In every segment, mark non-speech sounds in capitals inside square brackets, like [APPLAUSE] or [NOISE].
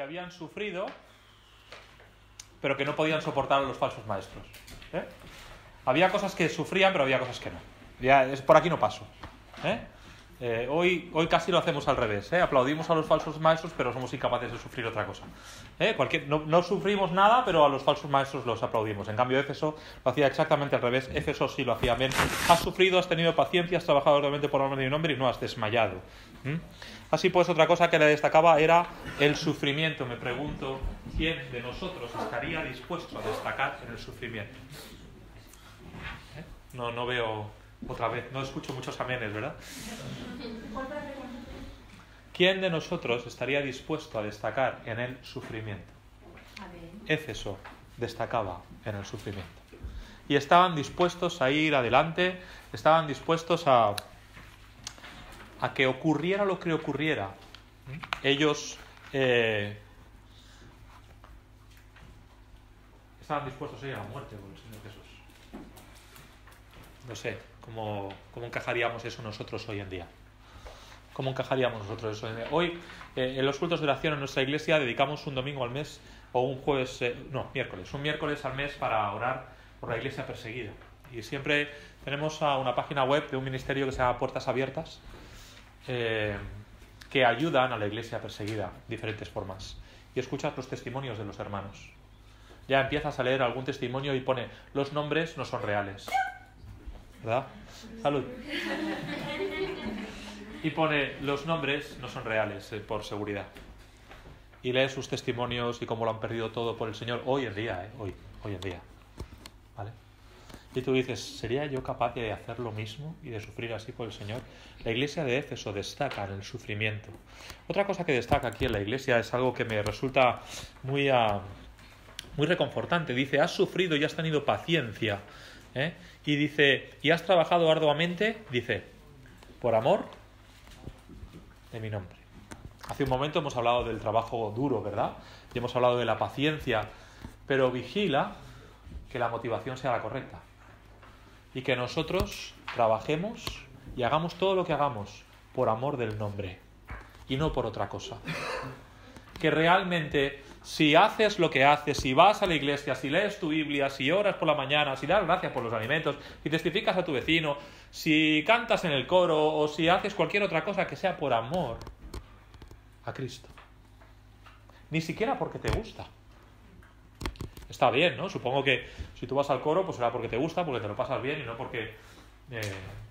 que habían sufrido, pero que no podían soportar a los falsos maestros. ¿eh? Había cosas que sufrían, pero había cosas que no. Ya, es, por aquí no paso. ¿eh? Eh, hoy, hoy casi lo hacemos al revés. ¿eh? Aplaudimos a los falsos maestros, pero somos incapaces de sufrir otra cosa. ¿eh? No, sufrimos nada, pero a los falsos maestros los aplaudimos. En cambio, Éfeso lo hacía exactamente al revés. Éfeso sí lo hacía bien. Has sufrido, has tenido paciencia, has trabajado realmente por nombre de un hombre y no has desmayado. Así pues, otra cosa que le destacaba era el sufrimiento. Me pregunto, ¿quién de nosotros estaría dispuesto a destacar en el sufrimiento? ¿Eh? No, no veo otra vez, no escucho muchos amenes, ¿verdad? ¿Quién de nosotros estaría dispuesto a destacar en el sufrimiento? Éfeso destacaba en el sufrimiento. Y estaban dispuestos a ir adelante, estaban dispuestos a, a que ocurriera lo que ocurriera. Ellos eh, estaban dispuestos a ir a la muerte por el Señor Jesús. No sé, ¿Cómo, ¿Cómo, encajaríamos eso nosotros hoy en día? ¿Cómo encajaríamos nosotros eso hoy eh, en los cultos de oración en nuestra iglesia, dedicamos un domingo al mes, o un jueves, eh, no, miércoles, un miércoles al mes para orar por la iglesia perseguida. Y siempre tenemos a una página web de un ministerio que se llama Puertas Abiertas, eh, que ayudan a la iglesia perseguida de diferentes formas. Y escuchas los testimonios de los hermanos. Ya empiezas a leer algún testimonio y pone, los nombres no son reales. ¿Verdad? Salud. Y pone, los nombres no son reales eh, por seguridad. Y lee sus testimonios y cómo lo han perdido todo por el Señor hoy en día, eh, hoy, hoy en día. ¿Vale? Y tú dices, ¿sería yo capaz de hacer lo mismo y de sufrir así por el Señor? La iglesia de Éfeso destaca en el sufrimiento. Otra cosa que destaca aquí en la iglesia es algo que me resulta muy, uh, muy reconfortante. Dice, has sufrido y has tenido paciencia. ¿Eh? Y dice, ¿y has trabajado arduamente? Dice, por amor de mi nombre. Hace un momento hemos hablado del trabajo duro, ¿verdad? Y hemos hablado de la paciencia, pero vigila que la motivación sea la correcta. Y que nosotros trabajemos y hagamos todo lo que hagamos por amor del nombre y no por otra cosa. Que realmente si haces lo que haces, si vas a la iglesia, si lees tu Biblia, si oras por la mañana, si das gracias por los alimentos, si testificas a tu vecino, si cantas en el coro o si haces cualquier otra cosa que sea por amor a Cristo. Ni siquiera porque te gusta. Está bien, ¿no? Supongo que si tú vas al coro, pues será porque te gusta, porque te lo pasas bien y no porque... Eh,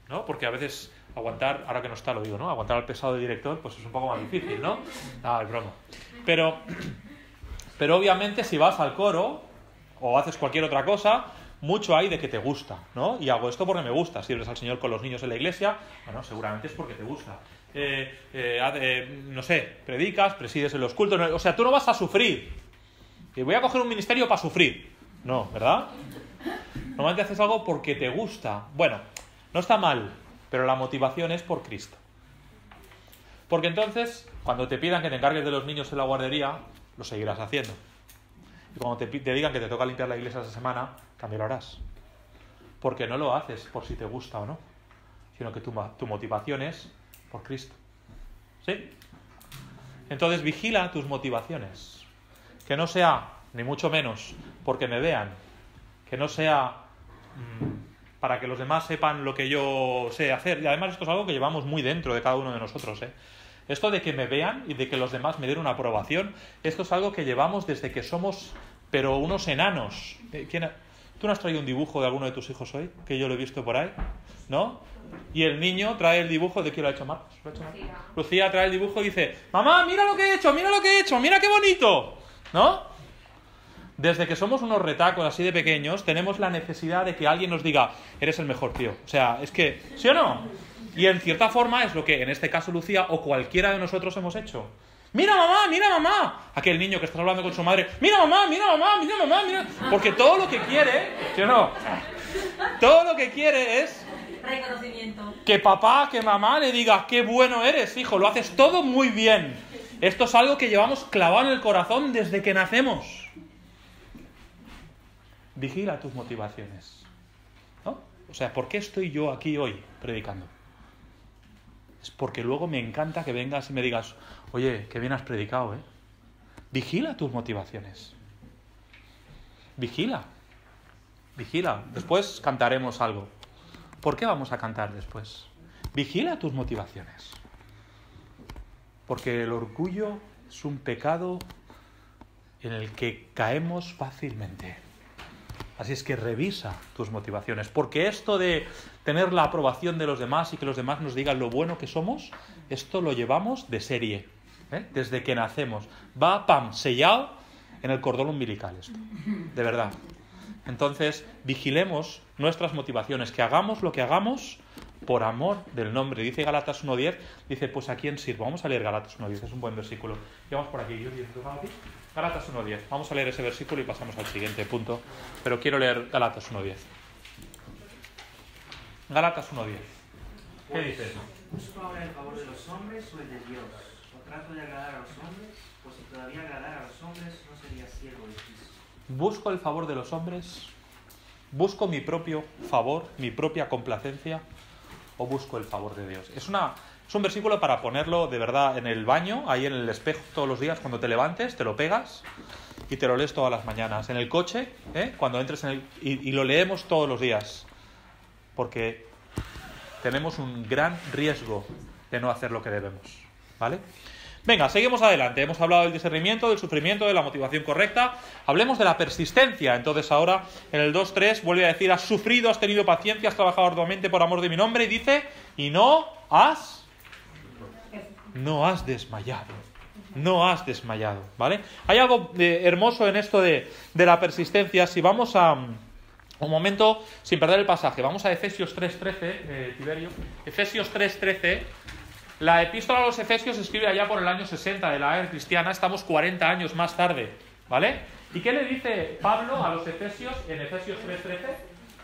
¿no? Porque a veces aguantar, ahora que no está lo digo, ¿no? Aguantar al pesado director, pues es un poco más difícil, ¿no? Ah, es broma. Pero pero obviamente si vas al coro o haces cualquier otra cosa, mucho hay de que te gusta, ¿no? Y hago esto porque me gusta. Sirves al Señor con los niños en la iglesia, bueno, seguramente es porque te gusta. Eh, eh, eh, no sé, predicas, presides en los cultos, o sea, tú no vas a sufrir. Y voy a coger un ministerio para sufrir. No, ¿verdad? Normalmente haces algo porque te gusta. Bueno, no está mal, pero la motivación es por Cristo. Porque entonces, cuando te pidan que te encargues de los niños en la guardería, lo seguirás haciendo. Y cuando te, digan que te toca limpiar la iglesia esa semana, también lo harás. Porque no lo haces por si te gusta o no, sino que tu, tu motivación es por Cristo. ¿Sí? Entonces vigila tus motivaciones. Que no sea, ni mucho menos, porque me vean. Que no sea mmm, para que los demás sepan lo que yo sé hacer. Y además esto es algo que llevamos muy dentro de cada uno de nosotros. ¿eh? Esto de que me vean y de que los demás me den una aprobación, esto es algo que llevamos desde que somos, pero unos enanos. ¿Quién ha... ¿Tú no has traído un dibujo de alguno de tus hijos hoy? Que yo lo he visto por ahí. ¿No? Y el niño trae el dibujo de quién lo ha hecho Marcos. ¿Lo ha hecho Marcos? Lucía. Lucía trae el dibujo y dice, mamá, mira lo que he hecho, mira lo que he hecho, mira qué bonito. ¿No? Desde que somos unos retacos así de pequeños, tenemos la necesidad de que alguien nos diga, eres el mejor tío. O sea, es que, ¿sí o no? Y en cierta forma es lo que en este caso Lucía o cualquiera de nosotros hemos hecho. Mira mamá, mira mamá. Aquel niño que está hablando con su madre. Mira mamá, mira mamá, mira mamá, mira. Porque todo lo que quiere, ¿sí o no? Todo lo que quiere es Reconocimiento. que papá, que mamá le diga, qué bueno eres, hijo, lo haces todo muy bien. Esto es algo que llevamos clavado en el corazón desde que nacemos. Vigila tus motivaciones. ¿No? O sea, ¿por qué estoy yo aquí hoy predicando? Es porque luego me encanta que vengas y me digas, oye, qué bien has predicado, ¿eh? Vigila tus motivaciones. Vigila. Vigila. Después cantaremos algo. ¿Por qué vamos a cantar después? Vigila tus motivaciones. Porque el orgullo es un pecado en el que caemos fácilmente. Así es que revisa tus motivaciones, porque esto de tener la aprobación de los demás y que los demás nos digan lo bueno que somos, esto lo llevamos de serie, ¿eh? desde que nacemos. Va, pam, sellado en el cordón umbilical esto, de verdad. Entonces, vigilemos nuestras motivaciones, que hagamos lo que hagamos por amor del nombre. Dice Galatas 1.10, dice, pues a quién sirvo. Vamos a leer Galatas 1.10, es un buen versículo. Y vamos por aquí. Yo, Galatas 1.10. Vamos a leer ese versículo y pasamos al siguiente punto. Pero quiero leer Galatas 1.10. Galatas 1.10. ¿Qué dice? ¿Busco ahora el favor de los hombres o el de Dios? ¿O trato de agradar a los hombres? Pues si todavía agradar a los hombres, no sería siervo de Cristo. ¿Busco el favor de los hombres? ¿Busco mi propio favor, mi propia complacencia? ¿O busco el favor de Dios? Es una es un versículo para ponerlo de verdad en el baño, ahí en el espejo todos los días cuando te levantes, te lo pegas y te lo lees todas las mañanas. En el coche, ¿eh? cuando entres en el... Y, y lo leemos todos los días. Porque tenemos un gran riesgo de no hacer lo que debemos. ¿Vale? Venga, seguimos adelante. Hemos hablado del discernimiento, del sufrimiento, de la motivación correcta. Hablemos de la persistencia. Entonces ahora en el 2.3 vuelve a decir, has sufrido, has tenido paciencia, has trabajado arduamente por amor de mi nombre y dice, y no has no has desmayado. No has desmayado, ¿vale? Hay algo de, hermoso en esto de, la persistencia. Si vamos a un momento, sin perder el pasaje, vamos a Efesios 3.13, eh, Tiberio. Efesios 3.13. La epístola a los Efesios se escribe allá por el año 60 de la era cristiana, estamos 40 años más tarde, ¿vale? ¿Y qué le dice Pablo a los Efesios en Efesios 3.13?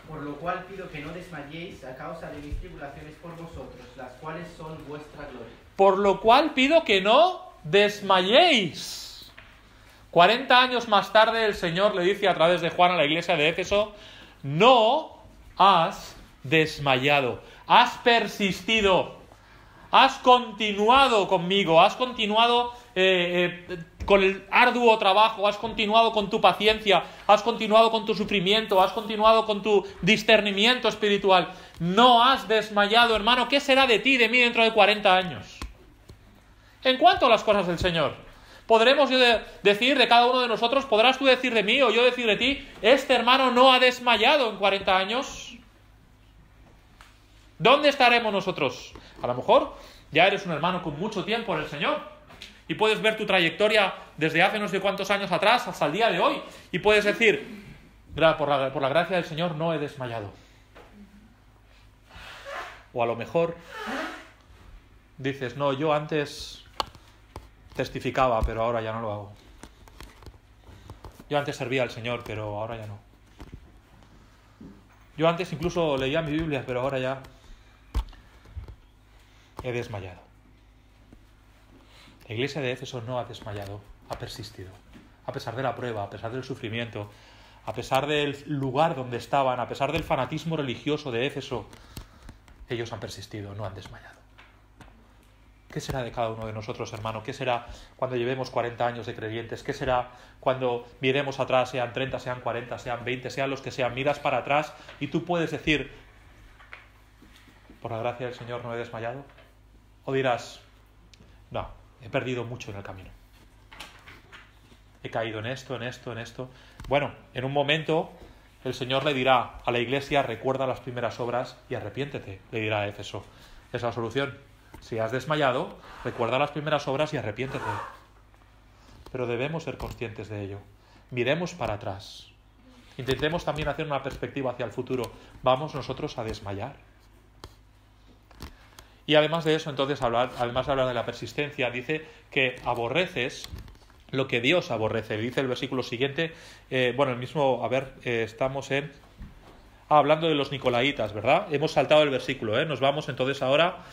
Por lo cual pido que no desmayéis a causa de mis tribulaciones por vosotros, las cuales son vuestra gloria. Por lo cual pido que no desmayéis. 40 años más tarde el Señor le dice a través de Juan a la iglesia de Éfeso, no has desmayado, has persistido, has continuado conmigo, has continuado eh, eh, con el arduo trabajo, has continuado con tu paciencia, has continuado con tu sufrimiento, has continuado con tu discernimiento espiritual. No has desmayado, hermano. ¿Qué será de ti, de mí, dentro de 40 años? En cuanto a las cosas del Señor, podremos decir de cada uno de nosotros, podrás tú decir de mí o yo decir de ti, este hermano no ha desmayado en 40 años. ¿Dónde estaremos nosotros? A lo mejor ya eres un hermano con mucho tiempo en el Señor y puedes ver tu trayectoria desde hace no sé cuántos años atrás hasta el día de hoy y puedes decir, por por la gracia del Señor no he desmayado. O a lo mejor dices, no, yo antes testificaba, pero ahora ya no lo hago. Yo antes servía al Señor, pero ahora ya no. Yo antes incluso leía mi Biblia, pero ahora ya he desmayado. La iglesia de Éfeso no ha desmayado, ha persistido. A pesar de la prueba, a pesar del sufrimiento, a pesar del lugar donde estaban, a pesar del fanatismo religioso de Éfeso, ellos han persistido, no han desmayado. ¿Qué será de cada uno de nosotros, hermano? ¿Qué será cuando llevemos 40 años de creyentes? ¿Qué será cuando miremos atrás, sean 30, sean 40, sean 20, sean los que sean? Miras para atrás y tú puedes decir, por la gracia del Señor no he desmayado. O dirás, no, he perdido mucho en el camino. He caído en esto, en esto, en esto. Bueno, en un momento el Señor le dirá a la iglesia, recuerda las primeras obras y arrepiéntete, le dirá a Éfeso. Es la solución. Si has desmayado, recuerda las primeras obras y arrepiéntete. Pero debemos ser conscientes de ello. Miremos para atrás. Intentemos también hacer una perspectiva hacia el futuro. ¿Vamos nosotros a desmayar? Y además de eso, entonces, hablar, además de hablar de la persistencia, dice que aborreces lo que Dios aborrece. Dice el versículo siguiente, eh, bueno, el mismo, a ver, eh, estamos en... Ah, hablando de los nicolaitas, ¿verdad? Hemos saltado el versículo, ¿eh? Nos vamos entonces ahora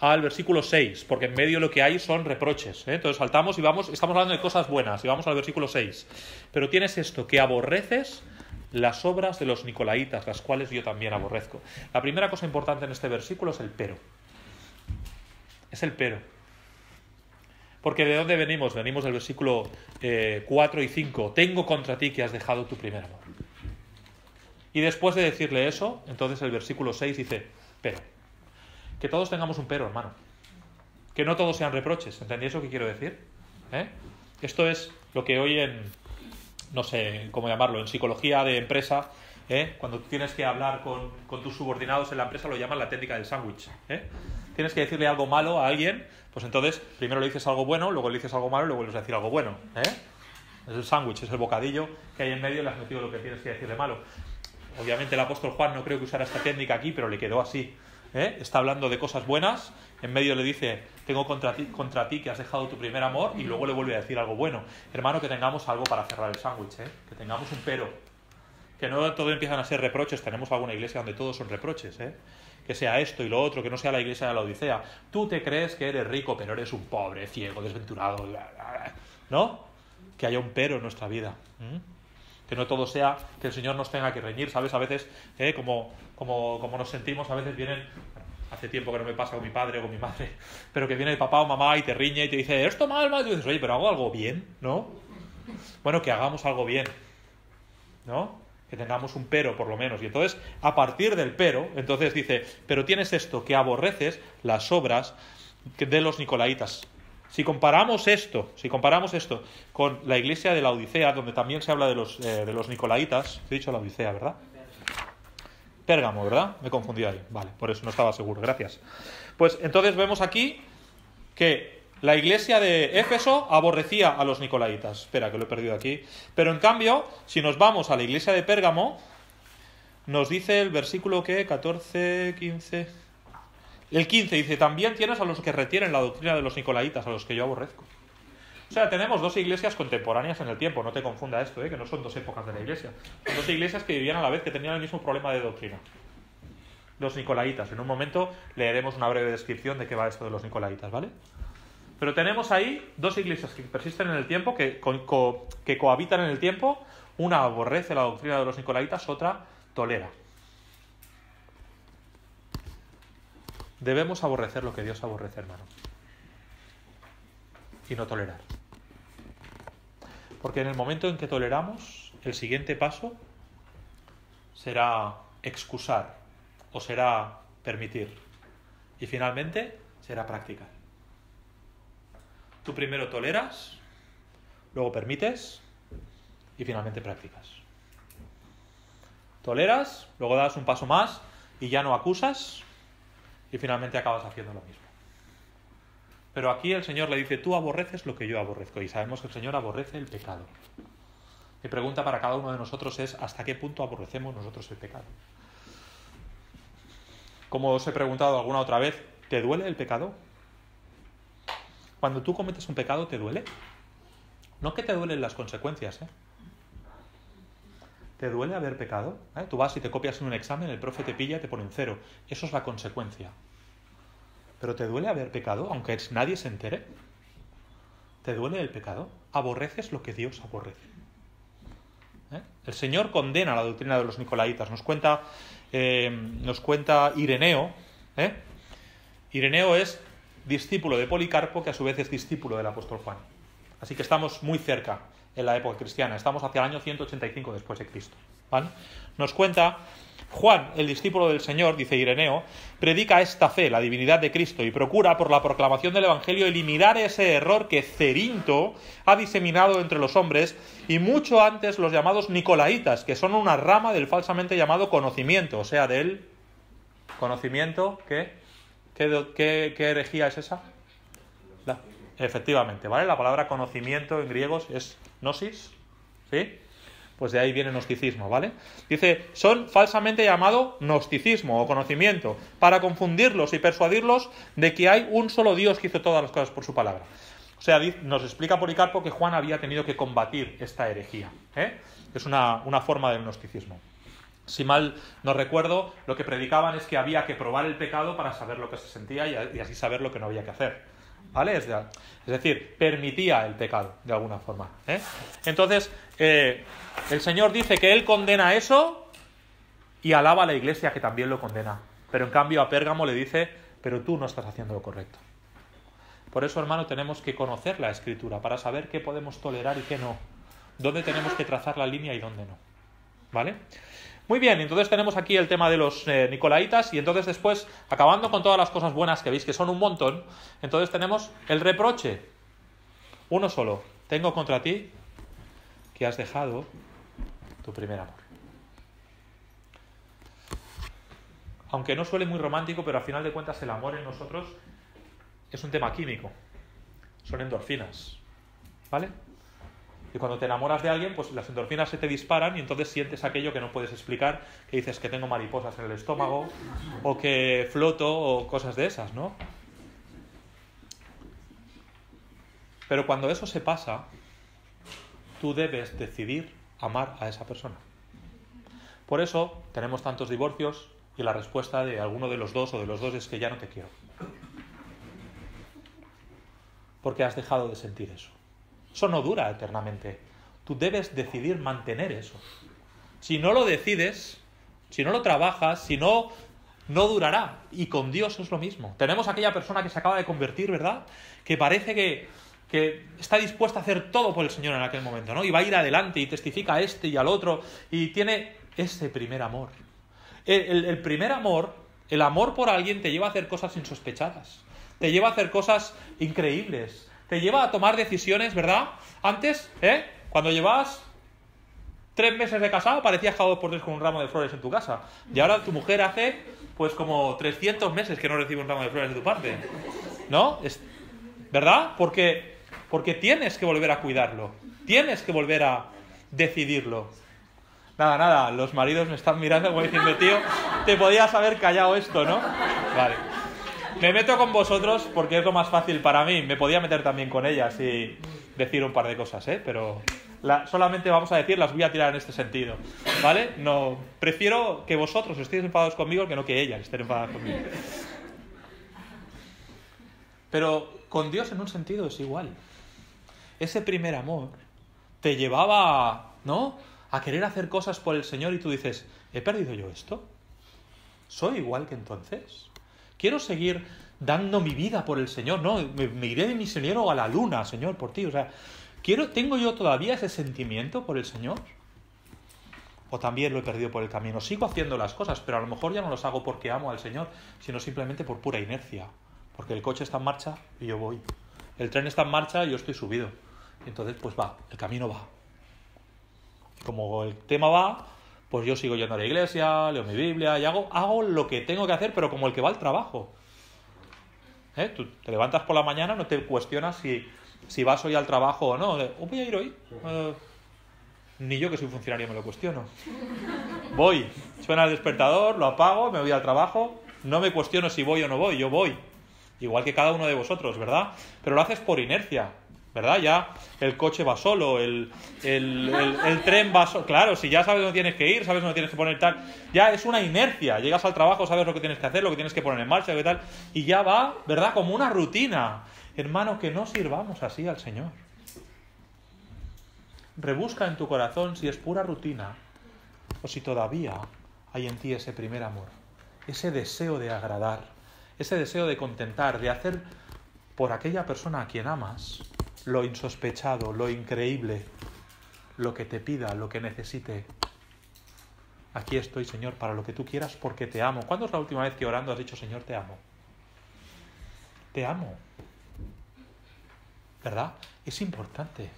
al versículo 6, porque en medio lo que hay son reproches. ¿eh? Entonces saltamos y vamos, estamos hablando de cosas buenas y vamos al versículo 6. Pero tienes esto, que aborreces las obras de los nicolaitas, las cuales yo también aborrezco. La primera cosa importante en este versículo es el pero. Es el pero. Porque ¿de dónde venimos? Venimos del versículo 4 y 5. Tengo contra ti que has dejado tu primer amor. Y después de decirle eso, entonces el versículo 6 dice, pero, que todos tengamos un pero, hermano. Que no todos sean reproches. ¿Entendéis lo que quiero decir? ¿Eh? Esto es lo que hoy en, no sé cómo llamarlo, en psicología de empresa, ¿eh? cuando tienes que hablar con, tus subordinados en la empresa, lo llaman la técnica del sándwich. ¿eh? Tienes que decirle algo malo a alguien, pues entonces primero le dices algo bueno, luego le dices algo malo luego le vuelves a decir algo bueno. Es el sándwich, es el bocadillo que hay en medio y le has lo que tienes que decirle malo. Obviamente el apóstol Juan no creo que usara esta técnica aquí, pero le quedó así. ¿Eh? Está hablando de cosas buenas, en medio le dice, tengo contra ti, contra ti que has dejado tu primer amor, y luego le vuelve a decir algo bueno. Hermano, que tengamos algo para cerrar el sándwich, ¿eh? que tengamos un pero. Que no todo empiezan a ser reproches, tenemos alguna iglesia donde todos son reproches, ¿eh? que sea esto y lo otro, que no sea la iglesia de la Odisea. Tú te crees que eres rico, pero eres un pobre, ciego, desventurado, ¿no? Que haya un pero en nuestra vida que no todo sea que el Señor nos tenga que reñir, ¿sabes? A veces, ¿eh? como, como, como nos sentimos, a veces vienen, hace tiempo que no me pasa con mi padre o con mi madre, [LAUGHS] pero que viene el papá o mamá y te riñe y te dice, esto mal, mal, y dices, oye, pero hago algo bien, ¿no? Bueno, que hagamos algo bien, ¿no? Que tengamos un pero, por lo menos. Y entonces, a partir del pero, entonces dice, pero tienes esto, que aborreces las obras de los nicolaitas. Si comparamos esto, si comparamos esto con la iglesia de la Odisea, donde también se habla de los, eh, de los nicolaitas, he dicho la Odisea, ¿verdad? Pérgamo, ¿verdad? Me confundí ahí. Vale, por eso no estaba seguro. Gracias. Pues entonces vemos aquí que la iglesia de Éfeso aborrecía a los nicolaitas. Espera, que lo he perdido aquí. Pero en cambio, si nos vamos a la iglesia de Pérgamo, nos dice el versículo que 14, 15. El 15 dice, también tienes a los que retienen la doctrina de los nicolaitas, a los que yo aborrezco. O sea, tenemos dos iglesias contemporáneas en el tiempo, no te confunda esto, ¿eh? que no son dos épocas de la iglesia. Son dos iglesias que vivían a la vez, que tenían el mismo problema de doctrina. Los nicolaitas. En un momento leeremos una breve descripción de qué va esto de los nicolaitas, ¿vale? Pero tenemos ahí dos iglesias que persisten en el tiempo, que, que cohabitan en el tiempo. Una aborrece la doctrina de los nicolaitas, otra tolera. Debemos aborrecer lo que Dios aborrece, hermano. Y no tolerar. Porque en el momento en que toleramos, el siguiente paso será excusar o será permitir. Y finalmente será practicar. Tú primero toleras, luego permites y finalmente practicas. Toleras, luego das un paso más y ya no acusas, y finalmente acabas haciendo lo mismo. Pero aquí el Señor le dice, tú aborreces lo que yo aborrezco. Y sabemos que el Señor aborrece el pecado. Mi pregunta para cada uno de nosotros es, ¿hasta qué punto aborrecemos nosotros el pecado? Como os he preguntado alguna otra vez, ¿te duele el pecado? Cuando tú cometes un pecado, ¿te duele? No que te duelen las consecuencias, ¿eh? ¿Te duele haber pecado? ¿Eh? Tú vas y te copias en un examen, el profe te pilla te pone un cero. Eso es la consecuencia. ¿Pero te duele haber pecado, aunque nadie se entere? ¿Te duele el pecado? ¿Aborreces lo que Dios aborrece? ¿Eh? El Señor condena la doctrina de los nicolaitas. Nos cuenta, eh, nos cuenta Ireneo. Ireneo es discípulo de Policarpo, que a su vez es discípulo del apóstol Juan. Así que estamos muy cerca en la época cristiana. Estamos hacia el año 185 después de Cristo. Nos cuenta Juan, el discípulo del Señor, dice Ireneo, predica esta fe, la divinidad de Cristo, y procura por la proclamación del Evangelio eliminar ese error que Cerinto ha diseminado entre los hombres y mucho antes los llamados Nicolaitas, que son una rama del falsamente llamado conocimiento, o sea, del conocimiento, ¿qué, qué, qué herejía es esa? Efectivamente, ¿vale? La palabra conocimiento en griegos es gnosis, ¿sí? Pues de ahí viene gnosticismo, ¿vale? Dice, son falsamente llamado gnosticismo o conocimiento, para confundirlos y persuadirlos de que hay un solo Dios que hizo todas las cosas por su palabra. O sea, nos explica Policarpo que Juan había tenido que combatir esta herejía. ¿eh? Es una, forma del gnosticismo. Si mal no recuerdo, lo que predicaban es que había que probar el pecado para saber lo que se sentía y así saber lo que no había que hacer. ¿Vale? Es, decir, permitía el pecado, de alguna forma. ¿eh? Entonces, eh, el Señor dice que Él condena eso y alaba a la iglesia que también lo condena. Pero en cambio a Pérgamo le dice, pero tú no estás haciendo lo correcto. Por eso, hermano, tenemos que conocer la escritura para saber qué podemos tolerar y qué no. Dónde tenemos que trazar la línea y dónde no. ¿Vale? Muy bien, entonces tenemos aquí el tema de los eh, Nicolaitas y entonces después, acabando con todas las cosas buenas que veis que son un montón, entonces tenemos el reproche. Uno solo. Tengo contra ti que has dejado tu primer amor. Aunque no suele muy romántico, pero al final de cuentas el amor en nosotros es un tema químico. Son endorfinas. ¿Vale? Y cuando te enamoras de alguien, pues las endorfinas se te disparan y entonces sientes aquello que no puedes explicar, que dices que tengo mariposas en el estómago, o que floto, o cosas de esas, ¿no? Pero cuando eso se pasa, tú debes decidir amar a esa persona. Por eso tenemos tantos divorcios y la respuesta de alguno de los dos o de los dos es que ya no te quiero. Porque has dejado de sentir eso. Eso no dura eternamente. Tú debes decidir mantener eso. Si no lo decides, si no lo trabajas, si no, no durará. Y con Dios es lo mismo. Tenemos aquella persona que se acaba de convertir, ¿verdad? Que parece que, que está dispuesta a hacer todo por el Señor en aquel momento, ¿no? Y va a ir adelante y testifica a este y al otro y tiene ese primer amor. El, el, primer amor, el amor por alguien te lleva a hacer cosas insospechadas, te lleva a hacer cosas increíbles, te lleva a tomar decisiones, ¿verdad? Antes, ¿eh? Cuando llevabas tres meses de casado, parecías cada dos por tres con un ramo de flores en tu casa. Y ahora tu mujer hace, pues, como 300 meses que no recibe un ramo de flores de tu parte. ¿No? Es, ¿Verdad? Porque, porque tienes que volver a cuidarlo. Tienes que volver a decidirlo. Nada, nada, los maridos me están mirando como diciendo, tío, te podías haber callado esto, ¿no? Vale. Me meto con vosotros porque es lo más fácil para mí. Me podía meter también con ellas y decir un par de cosas, ¿eh? Pero la, solamente vamos a decir, las voy a tirar en este sentido, ¿vale? No, prefiero que vosotros estéis enfadados conmigo que no que ellas estén enfadadas conmigo. Pero con Dios en un sentido es igual. Ese primer amor te llevaba, ¿no? A querer hacer cosas por el Señor y tú dices, ¿he perdido yo esto? ¿Soy igual que entonces? Quiero seguir dando mi vida por el Señor, ¿no? Me, iré de misionero a la luna, Señor, por ti. O sea, quiero, ¿tengo yo todavía ese sentimiento por el Señor? O también lo he perdido por el camino. Sigo haciendo las cosas, pero a lo mejor ya no los hago porque amo al Señor, sino simplemente por pura inercia. Porque el coche está en marcha y yo voy. El tren está en marcha y yo estoy subido. Entonces, pues va, el camino va. Y como el tema va, pues yo sigo yendo a la iglesia, leo mi Biblia y hago, hago lo que tengo que hacer, pero como el que va al trabajo. ¿Eh? Tú te levantas por la mañana, no te cuestionas si, si vas hoy al trabajo o no. ¿O voy a ir hoy? Uh, ni yo que soy funcionario me lo cuestiono. Voy, suena el despertador, lo apago, me voy al trabajo, no me cuestiono si voy o no voy, yo voy. Igual que cada uno de vosotros, ¿verdad? Pero lo haces por inercia. ¿Verdad? Ya el coche va solo, el, tren va solo. Claro, si ya sabes dónde tienes que ir, sabes dónde tienes que poner tal, ya es una inercia. Llegas al trabajo, sabes lo que tienes que hacer, lo que tienes que poner en marcha, y tal, y ya va, ¿verdad? Como una rutina. Hermano, que no sirvamos así al Señor. Rebusca en tu corazón si es pura rutina o si todavía hay en ti ese primer amor, ese deseo de agradar, ese deseo de contentar, de hacer por aquella persona a quien amas lo insospechado, lo increíble, lo que te pida, lo que necesite. Aquí estoy, Señor, para lo que tú quieras, porque te amo. ¿Cuándo es la última vez que orando has dicho, Señor, te amo? Te amo. ¿Verdad? Es importante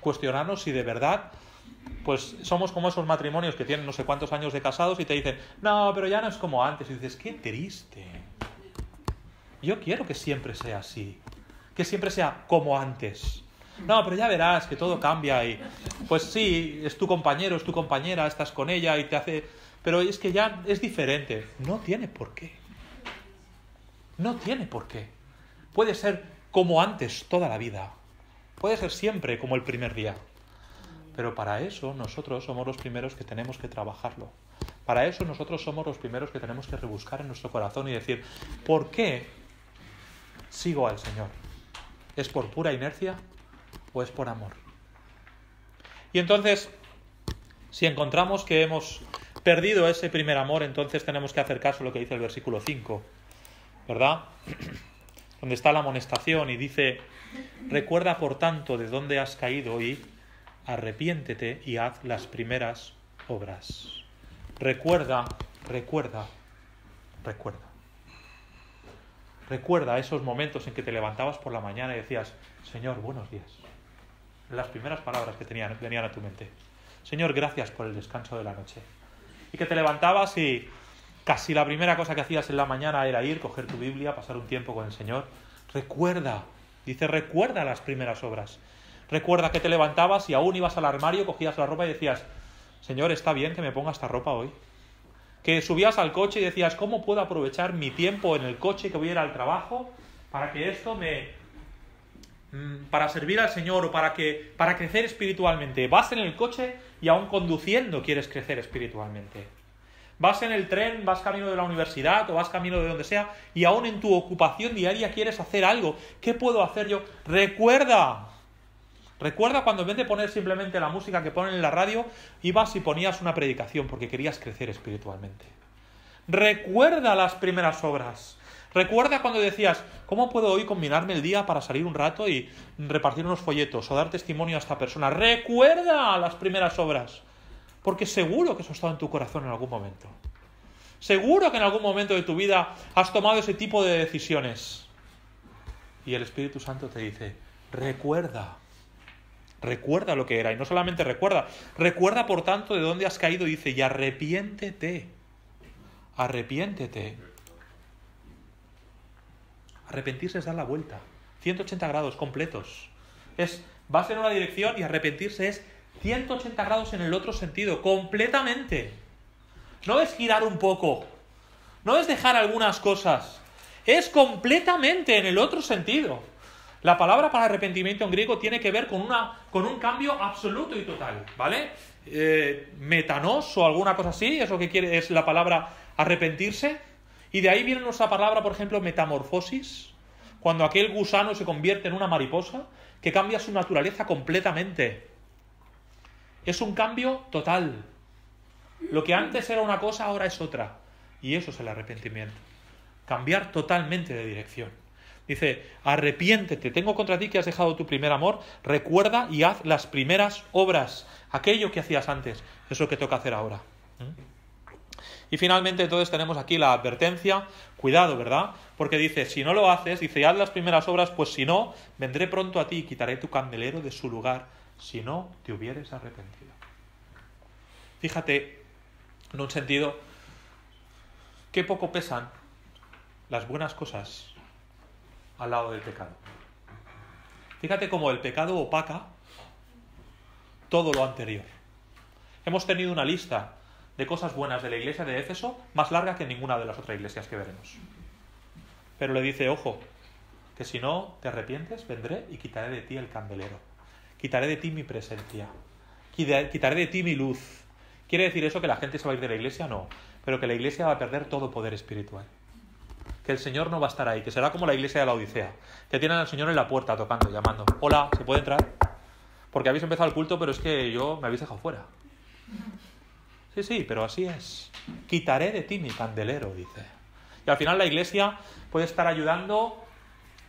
cuestionarnos si de verdad pues somos como esos matrimonios que tienen no sé cuántos años de casados y te dicen, no, pero ya no es como antes. Y dices, qué triste. Yo quiero que siempre sea así que siempre sea como antes. No, pero ya verás que todo cambia y pues sí, es tu compañero, es tu compañera, estás con ella y te hace... Pero es que ya es diferente. No tiene por qué. No tiene por qué. Puede ser como antes toda la vida. Puede ser siempre como el primer día. Pero para eso nosotros somos los primeros que tenemos que trabajarlo. Para eso nosotros somos los primeros que tenemos que rebuscar en nuestro corazón y decir, ¿por qué sigo al Señor? ¿Es por pura inercia o es por amor? Y entonces, si encontramos que hemos perdido ese primer amor, entonces tenemos que hacer caso a lo que dice el versículo 5, ¿verdad? donde está la amonestación y dice, recuerda por tanto de dónde has caído y arrepiéntete y haz las primeras obras. Recuerda, recuerda, recuerda. Recuerda esos momentos en que te levantabas por la mañana y decías, Señor, buenos días. Las primeras palabras que tenían, venían a tu mente. Señor, gracias por el descanso de la noche. Y que te levantabas y casi la primera cosa que hacías en la mañana era ir, coger tu Biblia, pasar un tiempo con el Señor. Recuerda, dice, recuerda las primeras obras. Recuerda que te levantabas y aún ibas al armario, cogías la ropa y decías, Señor, ¿está bien que me ponga esta ropa hoy? Que subías al coche y decías, ¿cómo puedo aprovechar mi tiempo en el coche que voy a ir al trabajo para que esto me... Mm, para servir al Señor o para, que, para crecer espiritualmente? Vas en el coche y aún conduciendo quieres crecer espiritualmente. Vas en el tren, vas camino de la universidad o vas camino de donde sea y aún en tu ocupación diaria quieres hacer algo. ¿Qué puedo hacer yo? Recuerda, Recuerda cuando en vez de poner simplemente la música que ponen en la radio, ibas y ponías una predicación porque querías crecer espiritualmente. Recuerda las primeras obras. Recuerda cuando decías, ¿cómo puedo hoy combinarme el día para salir un rato y repartir unos folletos o dar testimonio a esta persona? Recuerda las primeras obras. Porque seguro que eso ha estado en tu corazón en algún momento. Seguro que en algún momento de tu vida has tomado ese tipo de decisiones. Y el Espíritu Santo te dice, recuerda, Recuerda lo que era. Y no solamente recuerda, recuerda por tanto de dónde has caído, dice, y arrepiéntete. Arrepiéntete. Arrepentirse es dar la vuelta. 180 grados completos. Es, vas en una dirección y arrepentirse es 180 grados en el otro sentido, completamente. No es girar un poco. No es dejar algunas cosas. Es completamente en el otro sentido. La palabra para arrepentimiento en griego tiene que ver con, una, con un cambio absoluto y total, ¿vale? Eh, metanos o alguna cosa así, es lo que quiere, es la palabra arrepentirse. Y de ahí viene nuestra palabra, por ejemplo, metamorfosis, cuando aquel gusano se convierte en una mariposa, que cambia su naturaleza completamente. Es un cambio total. Lo que antes era una cosa, ahora es otra. Y eso es el arrepentimiento. Cambiar totalmente de dirección. Dice, arrepiéntete, tengo contra ti que has dejado tu primer amor, recuerda y haz las primeras obras, aquello que hacías antes, es lo que toca hacer ahora. ¿Mm? Y finalmente entonces tenemos aquí la advertencia, cuidado, ¿verdad? Porque dice, si no lo haces, dice, haz las primeras obras, pues si no, vendré pronto a ti y quitaré tu candelero de su lugar, si no te hubieres arrepentido. Fíjate, en un sentido, qué poco pesan las buenas cosas al lado del pecado. Fíjate cómo el pecado opaca todo lo anterior. Hemos tenido una lista de cosas buenas de la iglesia de Éfeso más larga que ninguna de las otras iglesias que veremos. Pero le dice, ojo, que si no te arrepientes, vendré y quitaré de ti el candelero. Quitaré de ti mi presencia. Quitaré de ti mi luz. ¿Quiere decir eso que la gente se va a ir de la iglesia? No. Pero que la iglesia va a perder todo poder espiritual que el Señor no va a estar ahí, que será como la iglesia de la Odisea, que tienen al Señor en la puerta tocando, llamando, hola, ¿se puede entrar? Porque habéis empezado el culto, pero es que yo me habéis dejado fuera. Sí, sí, pero así es. Quitaré de ti mi candelero, dice. Y al final la iglesia puede estar ayudando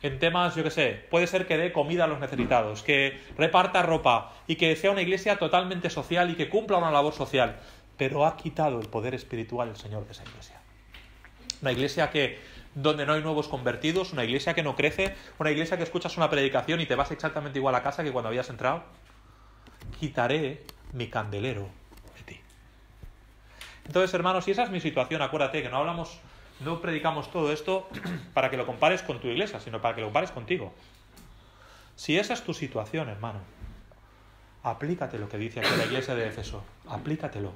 en temas, yo qué sé, puede ser que dé comida a los necesitados, que reparta ropa y que sea una iglesia totalmente social y que cumpla una labor social, pero ha quitado el poder espiritual el Señor de esa iglesia. Una iglesia que donde no hay nuevos convertidos, una iglesia que no crece, una iglesia que escuchas una predicación y te vas exactamente igual a casa que cuando habías entrado. Quitaré mi candelero de ti. Entonces, hermanos, si esa es mi situación, acuérdate que no hablamos, no predicamos todo esto [CLEARS THROAT] para que lo compares con tu iglesia, sino para que lo compares contigo. Si esa es tu situación, hermano, aplícate lo que dice aquí la iglesia de Efeso, aplícatelo.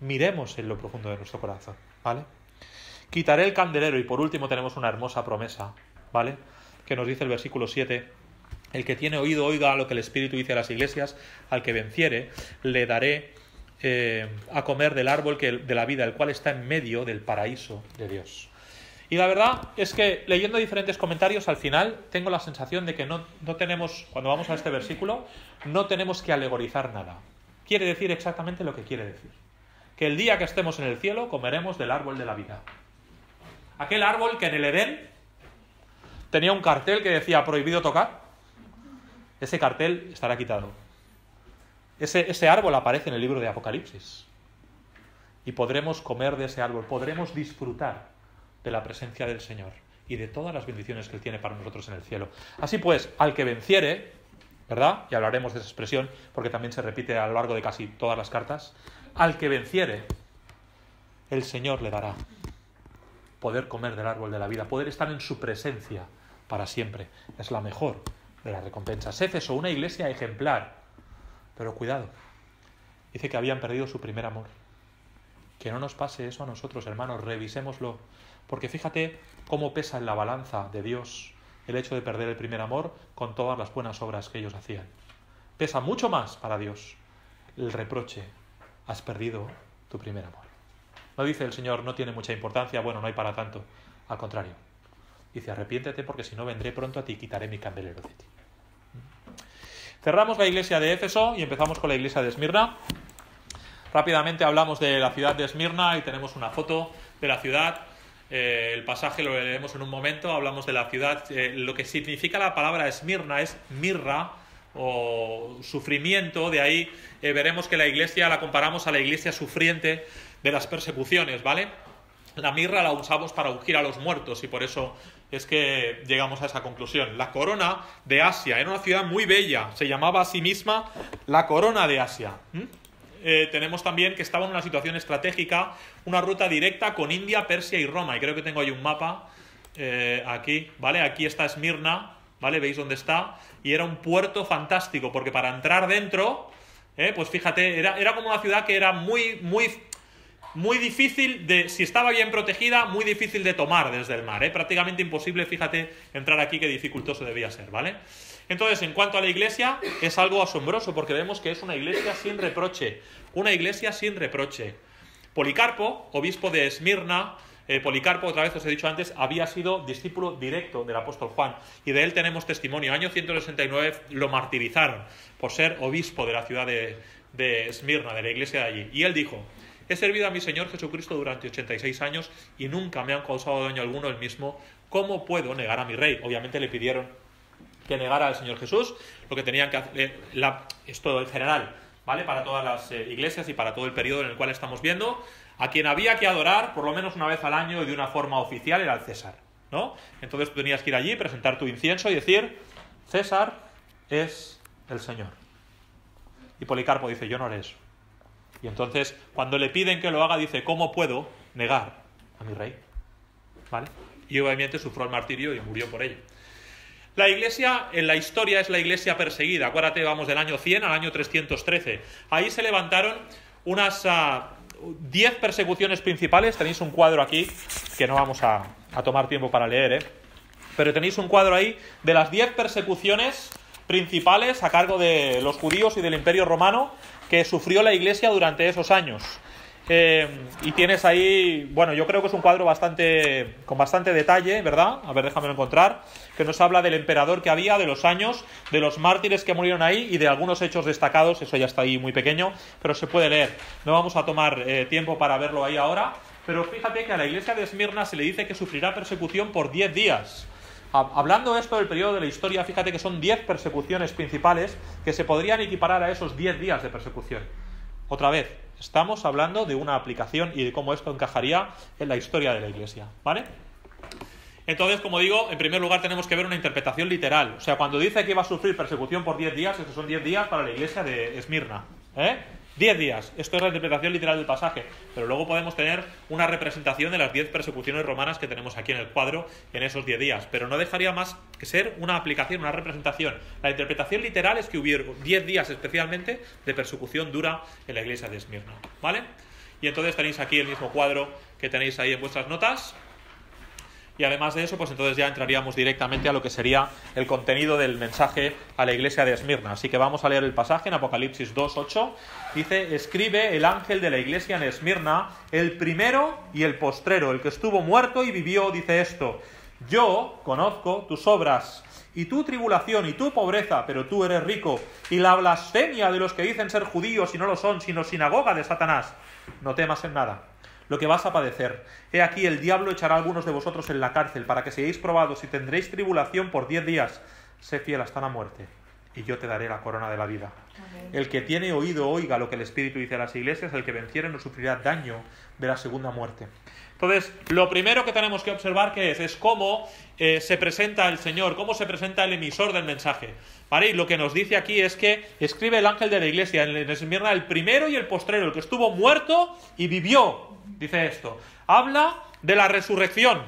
Miremos en lo profundo de nuestro corazón, ¿vale? Quitaré el candelero y por último tenemos una hermosa promesa, ¿vale? Que nos dice el versículo 7. El que tiene oído oiga lo que el Espíritu dice a las iglesias, al que venciere, le daré eh, a comer del árbol de la vida, el cual está en medio del paraíso de Dios. Y la verdad es que leyendo diferentes comentarios al final tengo la sensación de que no, no tenemos, cuando vamos a este versículo, no tenemos que alegorizar nada. Quiere decir exactamente lo que quiere decir. Que el día que estemos en el cielo comeremos del árbol de la vida. Aquel árbol que en el Edén tenía un cartel que decía prohibido tocar, ese cartel estará quitado. Ese, ese árbol aparece en el libro de Apocalipsis. Y podremos comer de ese árbol, podremos disfrutar de la presencia del Señor y de todas las bendiciones que Él tiene para nosotros en el cielo. Así pues, al que venciere, ¿verdad? Y hablaremos de esa expresión porque también se repite a lo largo de casi todas las cartas. Al que venciere, el Señor le dará poder comer del árbol de la vida, poder estar en su presencia para siempre. Es la mejor de las recompensas. Éfeso, una iglesia ejemplar. Pero cuidado, dice que habían perdido su primer amor. Que no nos pase eso a nosotros, hermanos, revisémoslo. Porque fíjate cómo pesa en la balanza de Dios el hecho de perder el primer amor con todas las buenas obras que ellos hacían. Pesa mucho más para Dios el reproche, has perdido tu primer amor. No dice el Señor, no tiene mucha importancia, bueno, no hay para tanto. Al contrario, dice, arrepiéntete porque si no vendré pronto a ti y quitaré mi candelero de ti. Cerramos la iglesia de Éfeso y empezamos con la iglesia de Esmirna. Rápidamente hablamos de la ciudad de Esmirna y tenemos una foto de la ciudad. Eh, el pasaje lo leemos en un momento, hablamos de la ciudad. Eh, lo que significa la palabra Esmirna es mirra o sufrimiento, de ahí eh, veremos que la iglesia la comparamos a la iglesia sufriente de las persecuciones, ¿vale? La mirra la usamos para ungir a los muertos y por eso es que llegamos a esa conclusión. La corona de Asia era una ciudad muy bella, se llamaba a sí misma la corona de Asia. Eh, tenemos también que estaba en una situación estratégica, una ruta directa con India, Persia y Roma. Y creo que tengo ahí un mapa eh, aquí, ¿vale? Aquí está Esmirna, ¿vale? ¿Veis dónde está? Y era un puerto fantástico, porque para entrar dentro, eh, pues fíjate, era, era como una ciudad que era muy, muy muy difícil de, si estaba bien protegida, muy difícil de tomar desde el mar, ¿eh? prácticamente imposible, fíjate, entrar aquí, qué dificultoso debía ser, ¿vale? Entonces, en cuanto a la iglesia, es algo asombroso porque vemos que es una iglesia sin reproche, una iglesia sin reproche. Policarpo, obispo de Esmirna, eh, Policarpo, otra vez os he dicho antes, había sido discípulo directo del apóstol Juan y de él tenemos testimonio. Año 169 lo martirizaron por ser obispo de la ciudad de, de Esmirna, de la iglesia de allí. Y él dijo, He servido a mi Señor Jesucristo durante 86 años y nunca me han causado daño alguno el mismo. ¿Cómo puedo negar a mi rey? Obviamente le pidieron que negara al Señor Jesús, lo que tenían que hacer, eh, la, esto en general, ¿vale? Para todas las eh, iglesias y para todo el periodo en el cual estamos viendo, a quien había que adorar por lo menos una vez al año y de una forma oficial era el César, ¿no? Entonces tú tenías que ir allí, presentar tu incienso y decir, César es el Señor. Y Policarpo dice, yo no haré eso. Y entonces, cuando le piden que lo haga, dice, ¿cómo puedo negar a mi rey? ¿Vale? Y obviamente sufrió el martirio y murió por ello. La iglesia en la historia es la iglesia perseguida. Acuérdate, vamos del año 100 al año 313. Ahí se levantaron unas 10 ah, persecuciones principales. Tenéis un cuadro aquí que no vamos a, a tomar tiempo para leer, ¿eh? Pero tenéis un cuadro ahí de las 10 persecuciones principales a cargo de los judíos y del imperio romano que sufrió la iglesia durante esos años. Eh, y tienes ahí, bueno, yo creo que es un cuadro bastante, con bastante detalle, ¿verdad? A ver, déjame encontrar, que nos habla del emperador que había, de los años, de los mártires que murieron ahí y de algunos hechos destacados, eso ya está ahí muy pequeño, pero se puede leer. No vamos a tomar eh, tiempo para verlo ahí ahora, pero fíjate que a la iglesia de Esmirna se le dice que sufrirá persecución por 10 días. Hablando esto del periodo de la historia, fíjate que son 10 persecuciones principales que se podrían equiparar a esos 10 días de persecución. Otra vez, estamos hablando de una aplicación y de cómo esto encajaría en la historia de la Iglesia, ¿vale? Entonces, como digo, en primer lugar tenemos que ver una interpretación literal. O sea, cuando dice que va a sufrir persecución por 10 días, esos son 10 días para la iglesia de Esmirna. ¿eh? Diez días. Esto es la interpretación literal del pasaje. Pero luego podemos tener una representación de las diez persecuciones romanas que tenemos aquí en el cuadro en esos diez días. Pero no dejaría más que ser una aplicación, una representación. La interpretación literal es que hubieron diez días especialmente de persecución dura en la iglesia de Esmirna. ¿Vale? Y entonces tenéis aquí el mismo cuadro que tenéis ahí en vuestras notas. Y además de eso, pues entonces ya entraríamos directamente a lo que sería el contenido del mensaje a la iglesia de Esmirna. Así que vamos a leer el pasaje en Apocalipsis 2.8. Dice, escribe el ángel de la iglesia en Esmirna, el primero y el postrero, el que estuvo muerto y vivió, dice esto. Yo conozco tus obras y tu tribulación y tu pobreza, pero tú eres rico, y la blasfemia de los que dicen ser judíos y no lo son, sino sinagoga de Satanás. No temas en nada lo que vas a padecer. He aquí el diablo echará a algunos de vosotros en la cárcel para que seáis probados y tendréis tribulación por diez días. Sé fiel hasta la muerte y yo te daré la corona de la vida. El que tiene oído oiga lo que el Espíritu dice a las iglesias, el que venciere no sufrirá daño de la segunda muerte. Entonces, lo primero que tenemos que observar que es, es cómo eh, se presenta el Señor, cómo se presenta el emisor del mensaje. ¿Vale? Y lo que nos dice aquí es que escribe el ángel de la iglesia en Esmirna el primero y el postrero, el que estuvo muerto y vivió. Dice esto. Habla de la resurrección.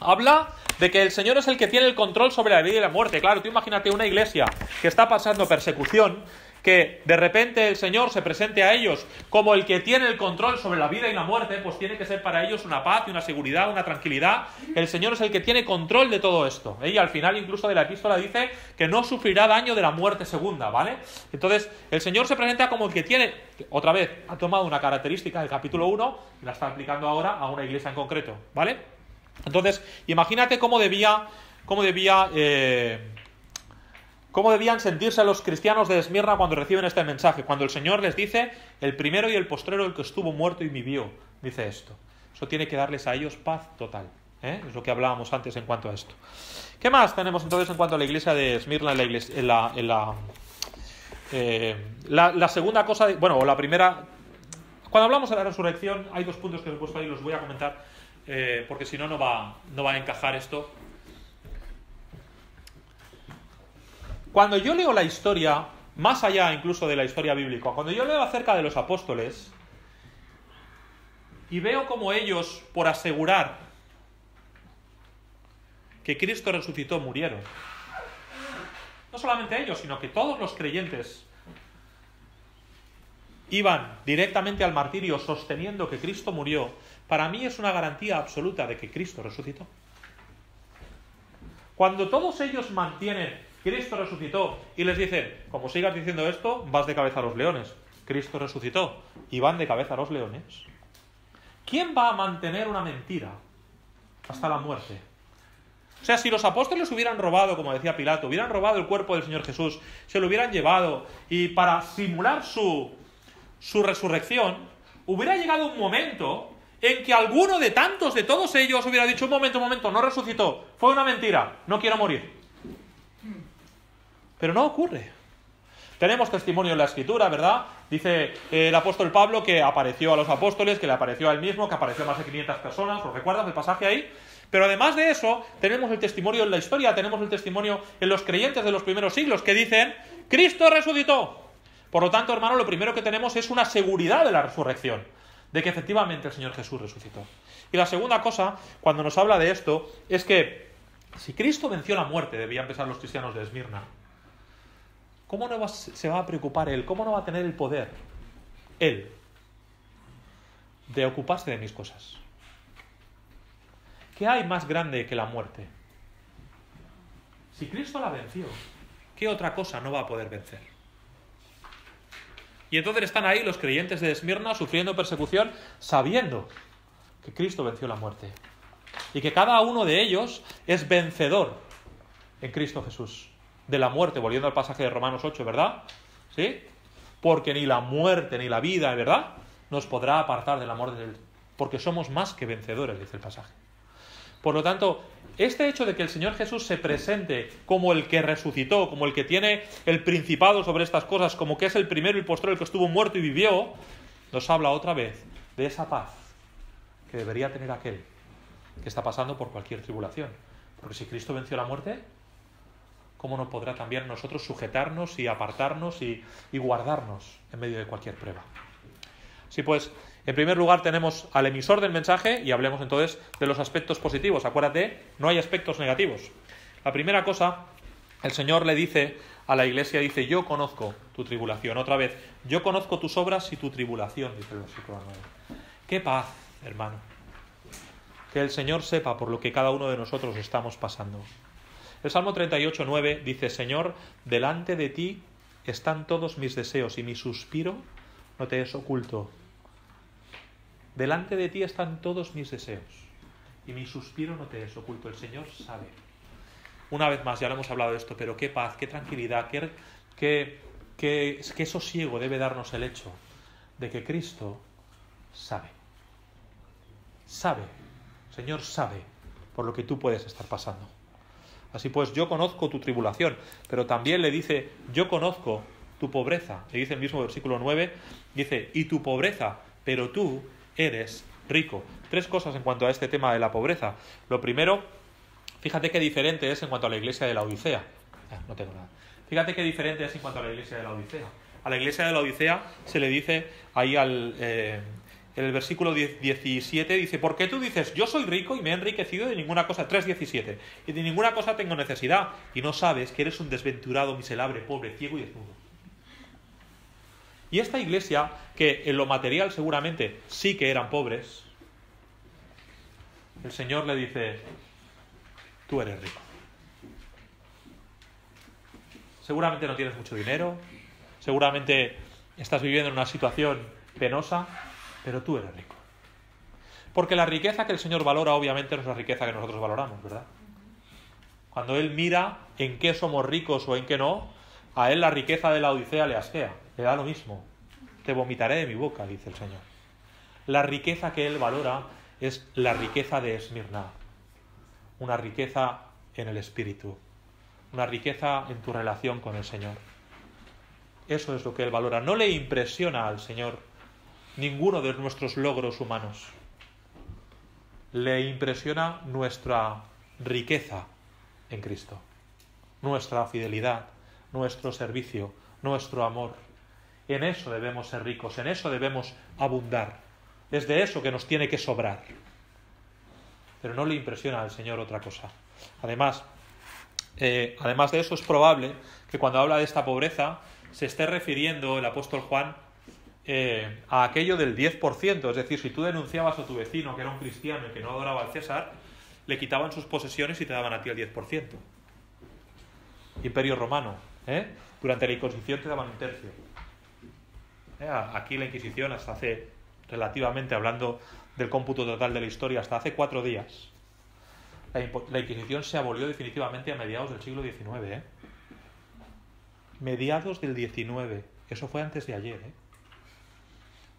Habla de que el Señor es el que tiene el control sobre la vida y la muerte. Claro, tú imagínate una iglesia que está pasando persecución que de repente el Señor se presente a ellos como el que tiene el control sobre la vida y la muerte, pues tiene que ser para ellos una paz y una seguridad, una tranquilidad. El Señor es el que tiene control de todo esto. Y al final incluso de la epístola dice que no sufrirá daño de la muerte segunda, ¿vale? Entonces, el Señor se presenta como el que tiene, otra vez, ha tomado una característica del capítulo 1 y la está aplicando ahora a una iglesia en concreto, ¿vale? Entonces, imagínate cómo debía, cómo debía eh, ¿Cómo debían sentirse los cristianos de Esmirna cuando reciben este mensaje? Cuando el Señor les dice, el primero y el postrero, el que estuvo muerto y vivió, dice esto. Eso tiene que darles a ellos paz total. ¿eh? Es lo que hablábamos antes en cuanto a esto. ¿Qué más tenemos entonces en cuanto a la iglesia de Esmirna? En la, la, eh, la, segunda cosa, bueno, o la primera... Cuando hablamos de la resurrección, hay dos puntos que he puesto ahí, los voy a comentar, eh, porque si no, no va, no va a encajar esto. Cuando yo leo la historia, más allá incluso de la historia bíblica, cuando yo leo acerca de los apóstoles y veo como ellos, por asegurar que Cristo resucitó, murieron, no solamente ellos, sino que todos los creyentes iban directamente al martirio sosteniendo que Cristo murió, para mí es una garantía absoluta de que Cristo resucitó. Cuando todos ellos mantienen Cristo resucitó. Y les dicen, como sigas diciendo esto, vas de cabeza a los leones. Cristo resucitó. Y van de cabeza a los leones. ¿Quién va a mantener una mentira hasta la muerte? O sea, si los apóstoles hubieran robado, como decía Pilato, hubieran robado el cuerpo del Señor Jesús, se lo hubieran llevado y para simular su, su resurrección, hubiera llegado un momento en que alguno de tantos, de todos ellos, hubiera dicho, un momento, un momento, no resucitó, fue una mentira, no quiero morir. Pero no ocurre. Tenemos testimonio en la escritura, ¿verdad? Dice eh, el apóstol Pablo que apareció a los apóstoles, que le apareció a él mismo, que apareció a más de 500 personas, ¿os recuerdas el pasaje ahí? Pero además de eso, tenemos el testimonio en la historia, tenemos el testimonio en los creyentes de los primeros siglos que dicen, Cristo resucitó. Por lo tanto, hermano, lo primero que tenemos es una seguridad de la resurrección, de que efectivamente el Señor Jesús resucitó. Y la segunda cosa, cuando nos habla de esto, es que si Cristo venció la muerte, debían pensar los cristianos de Esmirna, ¿Cómo no se va a preocupar Él? ¿Cómo no va a tener el poder Él de ocuparse de mis cosas? ¿Qué hay más grande que la muerte? Si Cristo la venció, ¿qué otra cosa no va a poder vencer? Y entonces están ahí los creyentes de Esmirna sufriendo persecución sabiendo que Cristo venció la muerte. Y que cada uno de ellos es vencedor en Cristo Jesús de la muerte, volviendo al pasaje de Romanos 8, ¿verdad? ¿Sí? Porque ni la muerte ni la vida, ¿verdad? Nos podrá apartar del amor de Él. Porque somos más que vencedores, dice el pasaje. Por lo tanto, este hecho de que el Señor Jesús se presente como el que resucitó, como el que tiene el principado sobre estas cosas, como que es el primero y posterior el que estuvo muerto y vivió, nos habla otra vez de esa paz que debería tener aquel que está pasando por cualquier tribulación. Porque si Cristo venció la muerte, ¿cómo no podrá también nosotros sujetarnos y apartarnos y, guardarnos en medio de cualquier prueba? Sí, pues, en primer lugar tenemos al emisor del mensaje y hablemos entonces de los aspectos positivos. Acuérdate, no hay aspectos negativos. La primera cosa, el Señor le dice a la iglesia, dice, yo conozco tu tribulación. Otra vez, yo conozco tus obras y tu tribulación, dice el versículo 9. Qué paz, hermano. Que el Señor sepa por lo que cada uno de nosotros estamos pasando. El Salmo 38, 9 dice, Señor, delante de ti están todos mis deseos y mi suspiro no te es oculto. Delante de ti están todos mis deseos y mi suspiro no te es oculto. El Señor sabe. Una vez más, ya lo hemos hablado de esto, pero qué paz, qué tranquilidad, qué, qué, qué, sosiego debe darnos el hecho de que Cristo sabe. sabe, Señor sabe por lo que tú puedes estar pasando. Así pues, yo conozco tu tribulación, pero también le dice, yo conozco tu pobreza. Le dice el mismo versículo 9, dice, y tu pobreza, pero tú eres rico. Tres cosas en cuanto a este tema de la pobreza. Lo primero, fíjate qué diferente es en cuanto a la iglesia de la Odisea. Ah, no tengo nada. Fíjate qué diferente es en cuanto a la iglesia de la Odisea. A la iglesia de la Odisea se le dice ahí al, eh, en el versículo 17 dice, ¿por qué tú dices, yo soy rico y me he enriquecido de ninguna cosa? 3.17. Y de ninguna cosa tengo necesidad. Y no sabes que eres un desventurado, miserable, pobre, ciego y desnudo. Y esta iglesia, que en lo material seguramente sí que eran pobres, el Señor le dice, tú eres rico. Seguramente no tienes mucho dinero, seguramente estás viviendo en una situación penosa, pero tú eres rico. Porque la riqueza que el Señor valora obviamente no es la riqueza que nosotros valoramos, ¿verdad? Cuando Él mira en qué somos ricos o en qué no, a Él la riqueza de la Odisea le asquea, le da lo mismo. Te vomitaré de mi boca, dice el Señor. La riqueza que Él valora es la riqueza de Esmirna, una riqueza en el espíritu, una riqueza en tu relación con el Señor. Eso es lo que Él valora. No le impresiona al Señor ninguno de nuestros logros humanos. Le impresiona nuestra riqueza en Cristo, nuestra fidelidad, nuestro servicio, nuestro amor. En eso debemos ser ricos, en eso debemos abundar. Es de eso que nos tiene que sobrar. Pero no le impresiona al Señor otra cosa. Además, eh, además de eso, es probable que cuando habla de esta pobreza se esté refiriendo el apóstol Juan eh, a aquello del 10%, es decir, si tú denunciabas a tu vecino que era un cristiano y que no adoraba al César, le quitaban sus posesiones y te daban a ti el 10%. Imperio romano, ¿eh? durante la Inquisición te daban un tercio. ¿Eh? Aquí la Inquisición hasta hace, relativamente hablando del cómputo total de la historia, hasta hace cuatro días. La, Inquisición se abolió definitivamente a mediados del siglo XIX. ¿eh? Mediados del XIX. Eso fue antes de ayer. ¿eh?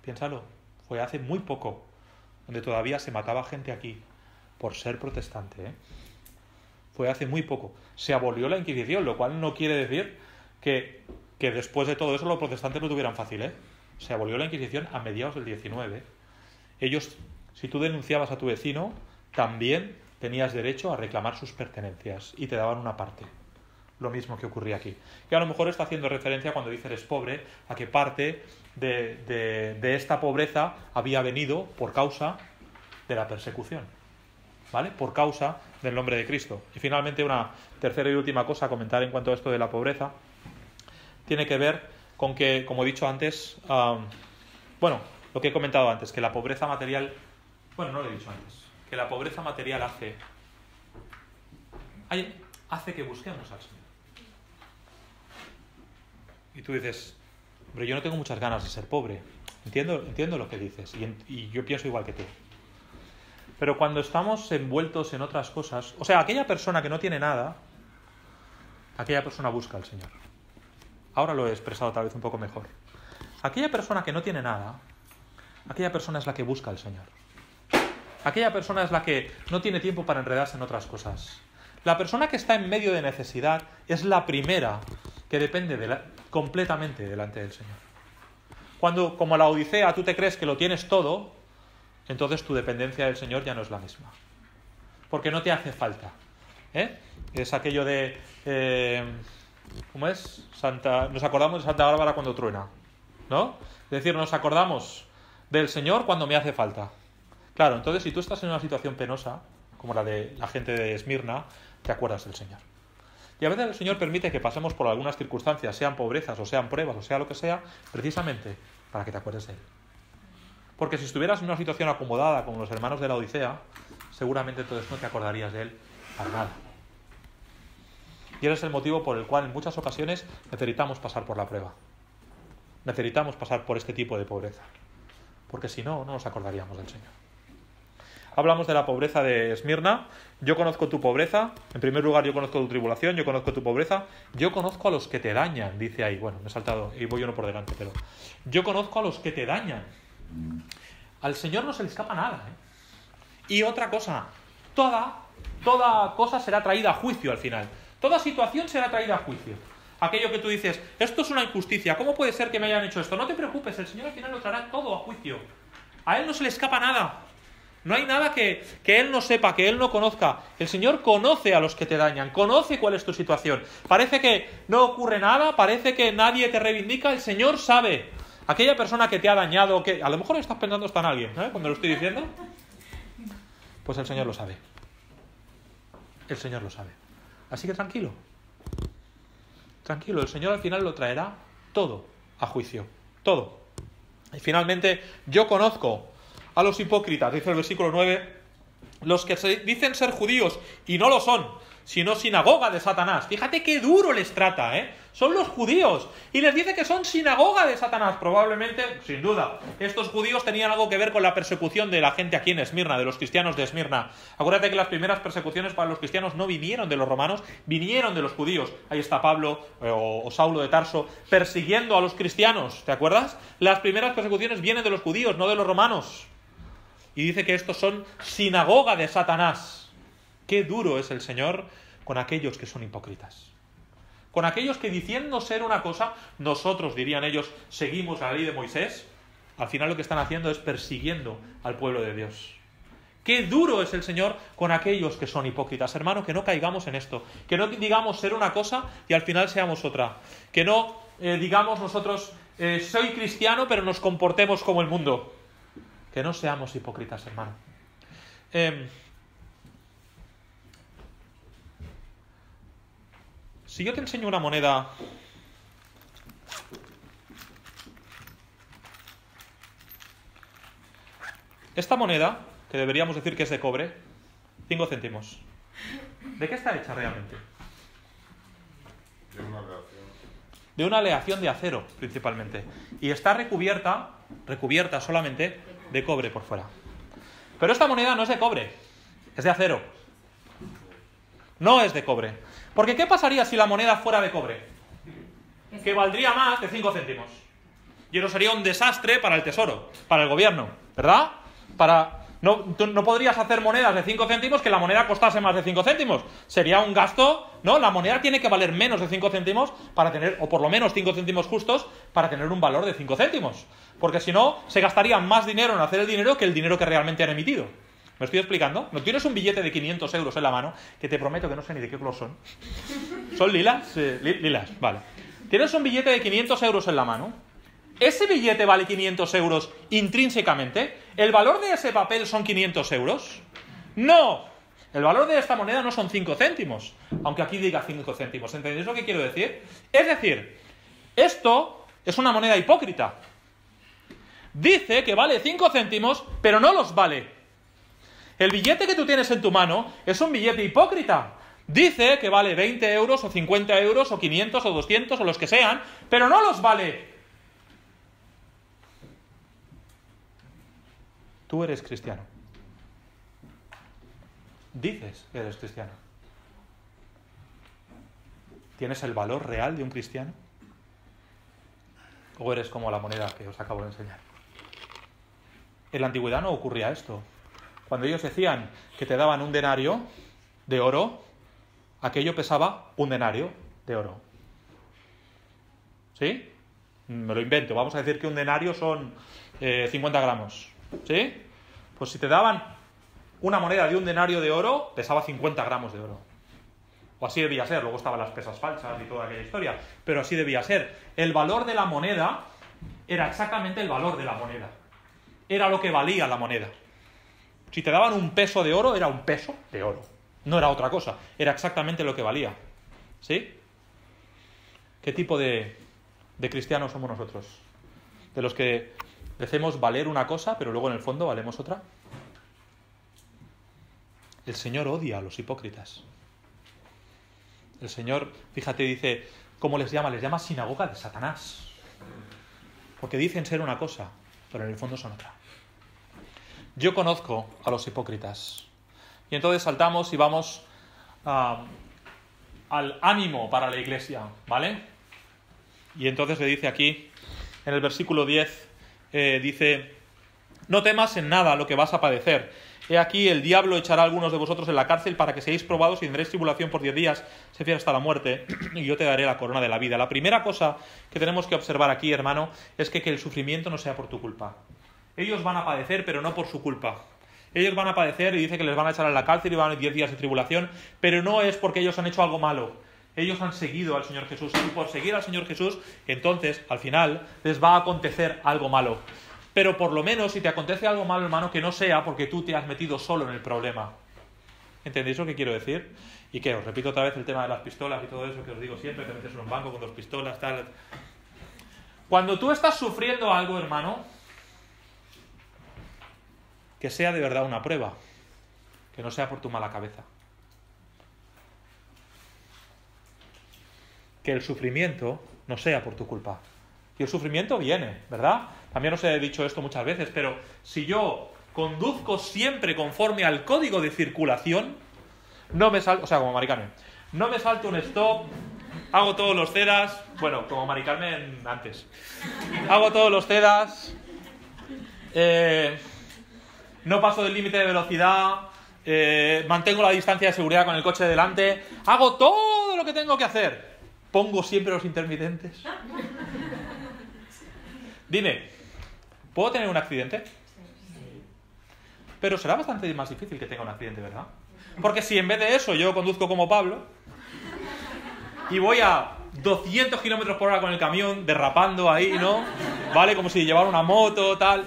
Piénsalo, fue hace muy poco, donde todavía se mataba gente aquí por ser protestante. Fue hace muy poco. Se abolió la Inquisición, lo cual no quiere decir que, que después de todo eso los protestantes no tuvieran fácil. ¿eh? Se abolió la Inquisición a mediados del 19. Ellos, si tú denunciabas a tu vecino, también tenías derecho a reclamar sus pertenencias y te daban una parte lo mismo que ocurría aquí. Que a lo mejor está haciendo referencia cuando dice eres pobre a que parte de, de, esta pobreza había venido por causa de la persecución. ¿Vale? Por causa del nombre de Cristo. Y finalmente una tercera y última cosa a comentar en cuanto a esto de la pobreza. Tiene que ver con que, como he dicho antes, bueno, lo que he comentado antes, que la pobreza material, bueno, no lo he dicho antes, que la pobreza material hace, hace que busquemos al Señor. Y tú dices, pero yo no tengo muchas ganas de ser pobre. Entiendo, entiendo lo que dices y, y yo pienso igual que tú. Pero cuando estamos envueltos en otras cosas, o sea, aquella persona que no tiene nada, aquella persona busca al Señor. Ahora lo he expresado tal vez un poco mejor. Aquella persona que no tiene nada, aquella persona es la que busca al Señor. Aquella persona es la que no tiene tiempo para enredarse en otras cosas. La persona que está en medio de necesidad es la primera que depende completamente delante del Señor. Cuando, como la Odisea, tú te crees que lo tienes todo, entonces tu dependencia del Señor ya no es la misma. Porque no te hace falta. ¿eh? Es aquello de. Eh, ¿Cómo es? Santa, nos acordamos de Santa Bárbara cuando truena. ¿No? Es decir, nos acordamos del Señor cuando me hace falta. Claro, entonces si tú estás en una situación penosa, como la de la gente de Esmirna, te acuerdas del Señor. Y a veces el Señor permite que pasemos por algunas circunstancias, sean pobrezas o sean pruebas o sea lo que sea, precisamente para que te acuerdes de Él. Porque si estuvieras en una situación acomodada como los hermanos de la Odisea, seguramente entonces no te acordarías de Él para nada. Y ese es el motivo por el cual en muchas ocasiones necesitamos pasar por la prueba. Necesitamos pasar por este tipo de pobreza. Porque si no, no nos acordaríamos del Señor. Hablamos de la pobreza de Esmirna. Yo conozco tu pobreza. En primer lugar, yo conozco tu tribulación, yo conozco tu pobreza. Yo conozco a los que te dañan, dice ahí. Bueno, me he saltado y voy uno por delante, pero. Yo conozco a los que te dañan. Al Señor no se le escapa nada. ¿eh? Y otra cosa, toda, toda cosa será traída a juicio al final. Toda situación será traída a juicio. Aquello que tú dices, esto es una injusticia, ¿cómo puede ser que me hayan hecho esto? No te preocupes, el Señor al final lo traerá todo a juicio. A Él no se le escapa nada. No hay nada que, que, Él no sepa, que Él no conozca. El Señor conoce a los que te dañan, conoce cuál es tu situación. Parece que no ocurre nada, parece que nadie te reivindica, el Señor sabe. Aquella persona que te ha dañado, que a lo mejor estás pensando está en alguien, ¿eh? cuando lo estoy diciendo, pues el Señor lo sabe. El Señor lo sabe. Así que tranquilo. Tranquilo, el Señor al final lo traerá todo a juicio. Todo. Y finalmente, yo conozco a los hipócritas, dice el versículo 9, los que se dicen ser judíos y no lo son, sino sinagoga de Satanás. Fíjate qué duro les trata, ¿eh? Son los judíos. Y les dice que son sinagoga de Satanás. Probablemente, sin duda, estos judíos tenían algo que ver con la persecución de la gente aquí en Esmirna, de los cristianos de Esmirna. Acuérdate que las primeras persecuciones para los cristianos no vinieron de los romanos, vinieron de los judíos. Ahí está Pablo eh, o, o Saulo de Tarso persiguiendo a los cristianos, ¿te acuerdas? Las primeras persecuciones vienen de los judíos, no de los romanos. Y dice que estos son sinagoga de Satanás. Qué duro es el Señor con aquellos que son hipócritas. Con aquellos que diciendo ser una cosa, nosotros, dirían ellos, seguimos la ley de Moisés, al final lo que están haciendo es persiguiendo al pueblo de Dios. Qué duro es el Señor con aquellos que son hipócritas. Hermano, que no caigamos en esto. Que no digamos ser una cosa y al final seamos otra. Que no eh, digamos nosotros, eh, soy cristiano, pero nos comportemos como el mundo. Que no seamos hipócritas, hermano. Eh, si yo te enseño una moneda esta moneda, que deberíamos decir que es de cobre, 5 céntimos. ¿De qué está hecha realmente? De una aleación. De una aleación de acero, principalmente. Y está recubierta, recubierta solamente de cobre por fuera. Pero esta moneda no es de cobre, es de acero. No es de cobre. Porque ¿qué pasaría si la moneda fuera de cobre? Que valdría más de 5 céntimos. Y eso sería un desastre para el tesoro, para el gobierno, ¿verdad? Para... No, no podrías hacer monedas de 5 céntimos que la moneda costase más de 5 céntimos. Sería un gasto, ¿no? La moneda tiene que valer menos de 5 céntimos para tener, o por lo menos 5 céntimos justos, para tener un valor de 5 céntimos. Porque si no, se gastaría más dinero en hacer el dinero que el dinero que realmente han emitido. ¿Me estoy explicando? ¿No tienes un billete de 500 euros en la mano? Que te prometo que no sé ni de qué color son. ¿Son lilas? Eh, lilas, vale. Tienes un billete de 500 euros en la mano. ¿Ese billete vale 500 euros intrínsecamente? ¿El valor de ese papel son 500 euros? No. El valor de esta moneda no son 5 céntimos. Aunque aquí diga 5 céntimos. ¿Entendéis lo que quiero decir? Es decir, esto es una moneda hipócrita. Dice que vale 5 céntimos, pero no los vale. El billete que tú tienes en tu mano es un billete hipócrita. Dice que vale 20 euros o 50 euros o 500 o 200 o los que sean, pero no los vale. Tú eres cristiano. Dices que eres cristiano. ¿Tienes el valor real de un cristiano? ¿O eres como la moneda que os acabo de enseñar? En la antigüedad no ocurría esto. Cuando ellos decían que te daban un denario de oro, aquello pesaba un denario de oro. ¿Sí? Me lo invento. Vamos a decir que un denario son eh, 50 gramos. ¿Sí? Pues si te daban una moneda de un denario de oro, pesaba 50 gramos de oro. O así debía ser. Luego estaban las pesas falsas y toda aquella historia. Pero así debía ser. El valor de la moneda era exactamente el valor de la moneda. Era lo que valía la moneda. Si te daban un peso de oro, era un peso de oro. No era otra cosa. Era exactamente lo que valía. ¿Sí? ¿Qué tipo de, de cristianos somos nosotros? De los que decimos valer una cosa, pero luego en el fondo valemos otra. El Señor odia a los hipócritas. El Señor, fíjate, dice, ¿cómo les llama? Les llama sinagoga de Satanás. Porque dicen ser una cosa, pero en el fondo son otra. Yo conozco a los hipócritas. Y entonces saltamos y vamos al ánimo para la iglesia, ¿vale? Y entonces le dice aquí, en el versículo 10, eh, dice, no temas en nada lo que vas a padecer. He aquí, el diablo echará a algunos de vosotros en la cárcel para que seáis probados y tendréis tribulación por diez días, se fiel hasta la muerte, [CLEARS THROAT] y yo te daré la corona de la vida. La primera cosa que tenemos que observar aquí, hermano, es que, que el sufrimiento no sea por tu culpa. Ellos van a padecer, pero no por su culpa. Ellos van a padecer y dice que les van a echar a la cárcel y van a diez días de tribulación, pero no es porque ellos han hecho algo malo. Ellos han seguido al Señor Jesús y por seguir al Señor Jesús, entonces, al final, les va a acontecer algo malo. Pero por lo menos, si te acontece algo malo, hermano, que no sea porque tú te has metido solo en el problema. ¿Entendéis lo que quiero decir? Y que os repito otra vez el tema de las pistolas y todo eso que os digo siempre, te metes en un banco con dos pistolas, tal. Cuando tú estás sufriendo algo, hermano, que sea de verdad una prueba, que no sea por tu mala cabeza. Que el sufrimiento no sea por tu culpa. Y el sufrimiento viene, ¿verdad? También os he dicho esto muchas veces, pero si yo conduzco siempre conforme al código de circulación, no me salto, o sea, como Mari Carmen, no me salto un stop, hago todos los CEDAS, bueno, como Mari Carmen antes, hago todos los CEDAS, eh, no paso del límite de velocidad, eh, mantengo la distancia de seguridad con el coche de delante, hago todo lo que tengo que hacer, pongo siempre los intermitentes. Dime, ¿puedo tener un accidente? Pero será bastante más difícil que tenga un accidente, ¿verdad? Porque si en vez de eso yo conduzco como Pablo y voy a 200 kilómetros por hora con el camión, derrapando ahí, ¿no? ¿Vale? Como si llevara una moto, tal.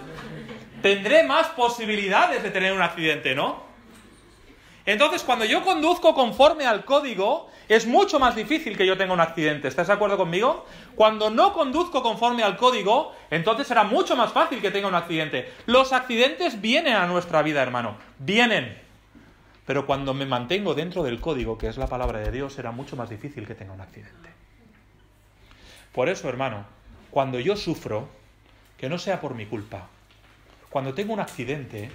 Tendré más posibilidades de tener un accidente, ¿no? Entonces, cuando yo conduzco conforme al código, es mucho más difícil que yo tenga un accidente. ¿Estás de acuerdo conmigo? Cuando no conduzco conforme al código, entonces será mucho más fácil que tenga un accidente. Los accidentes vienen a nuestra vida, hermano. Vienen. Pero cuando me mantengo dentro del código, que es la palabra de Dios, será mucho más difícil que tenga un accidente. Por eso, hermano, cuando yo sufro, que no sea por mi culpa. Cuando tengo un accidente,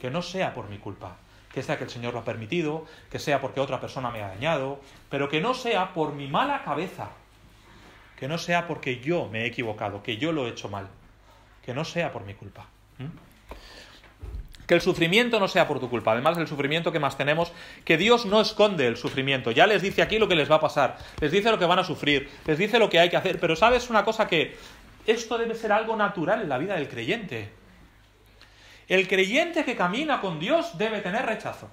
que no sea por mi culpa que sea que el Señor lo ha permitido, que sea porque otra persona me ha dañado, pero que no sea por mi mala cabeza, que no sea porque yo me he equivocado, que yo lo he hecho mal, que no sea por mi culpa. Que el sufrimiento no sea por tu culpa, además del sufrimiento que más tenemos, que Dios no esconde el sufrimiento, ya les dice aquí lo que les va a pasar, les dice lo que van a sufrir, les dice lo que hay que hacer, pero sabes una cosa que esto debe ser algo natural en la vida del creyente. El creyente que camina con Dios debe tener rechazo.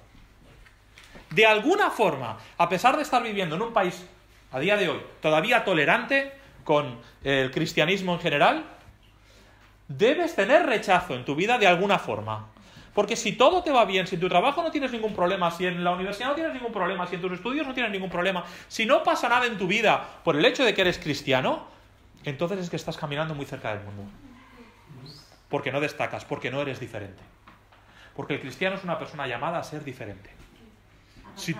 De alguna forma, a pesar de estar viviendo en un país a día de hoy todavía tolerante con el cristianismo en general, debes tener rechazo en tu vida de alguna forma. Porque si todo te va bien, si en tu trabajo no tienes ningún problema, si en la universidad no tienes ningún problema, si en tus estudios no tienes ningún problema, si no pasa nada en tu vida por el hecho de que eres cristiano, entonces es que estás caminando muy cerca del mundo porque no destacas, porque no eres diferente. Porque el cristiano es una persona llamada a ser diferente. Si,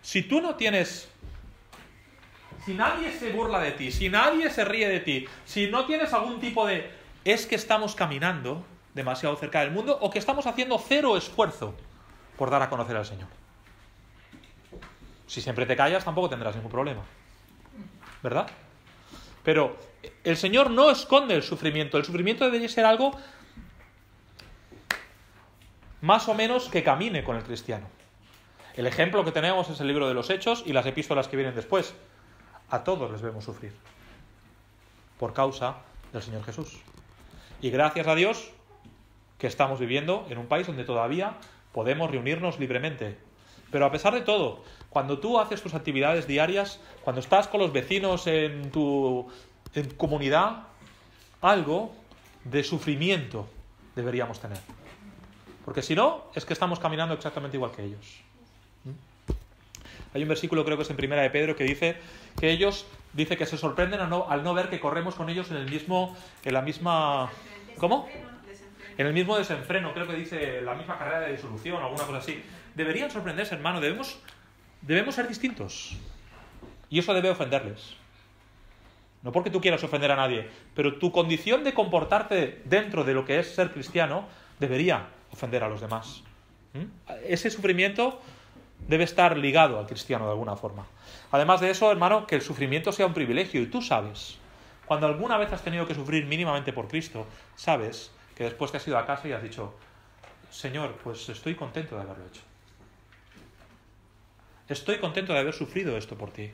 si, tú no tienes... Si nadie se burla de ti, si nadie se ríe de ti, si no tienes algún tipo de... Es que estamos caminando demasiado cerca del mundo o que estamos haciendo cero esfuerzo por dar a conocer al Señor. Si siempre te callas, tampoco tendrás ningún problema. ¿Verdad? Pero el Señor no esconde el sufrimiento. El sufrimiento debe ser algo más o menos que camine con el cristiano. El ejemplo que tenemos es el libro de los Hechos y las epístolas que vienen después. A todos les vemos sufrir por causa del Señor Jesús. Y gracias a Dios que estamos viviendo en un país donde todavía podemos reunirnos libremente. Pero a pesar de todo, cuando tú haces tus actividades diarias, cuando estás con los vecinos en tu comunidad, algo de sufrimiento deberíamos tener. Porque si no, es que estamos caminando exactamente igual que ellos. Hay un versículo, creo que es en Primera de Pedro, que dice que ellos, dice que se sorprenden al no, al ver que corremos con ellos en el mismo, en la misma, ¿cómo? En el mismo desenfreno, creo que dice la misma carrera de disolución alguna cosa así. Deberían sorprenderse, hermano, debemos, debemos ser distintos. Y eso debe ofenderles. No porque tú quieras ofender a nadie, pero tu condición de comportarte dentro de lo que es ser cristiano debería ofender a los demás. ¿Mm? Ese sufrimiento debe estar ligado al cristiano de alguna forma. Además de eso, hermano, que el sufrimiento sea un privilegio y tú sabes, cuando alguna vez has tenido que sufrir mínimamente por Cristo, sabes que después te has ido a casa y has dicho, Señor, pues estoy contento de haberlo hecho. Estoy contento de haber sufrido esto por ti.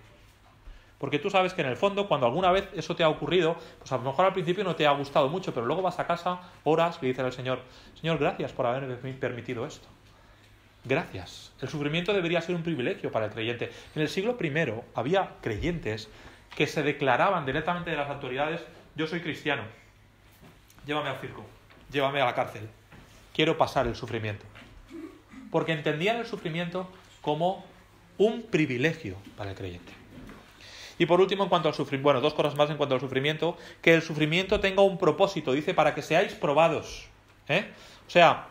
Porque tú sabes que en el fondo, cuando alguna vez eso te ha ocurrido, pues a lo mejor al principio no te ha gustado mucho, pero luego vas a casa, oras, y dices al Señor, Señor, gracias por haberme permitido esto. Gracias. El sufrimiento debería ser un privilegio para el creyente. En el siglo I había creyentes que se declaraban directamente de las autoridades, yo soy cristiano, llévame al circo, llévame a la cárcel, quiero pasar el sufrimiento. Porque entendían el sufrimiento como un privilegio para el creyente. Y por último, en cuanto al sufrimiento, bueno, dos cosas más en cuanto al sufrimiento, que el sufrimiento tenga un propósito, dice, para que seáis probados. ¿eh? O sea,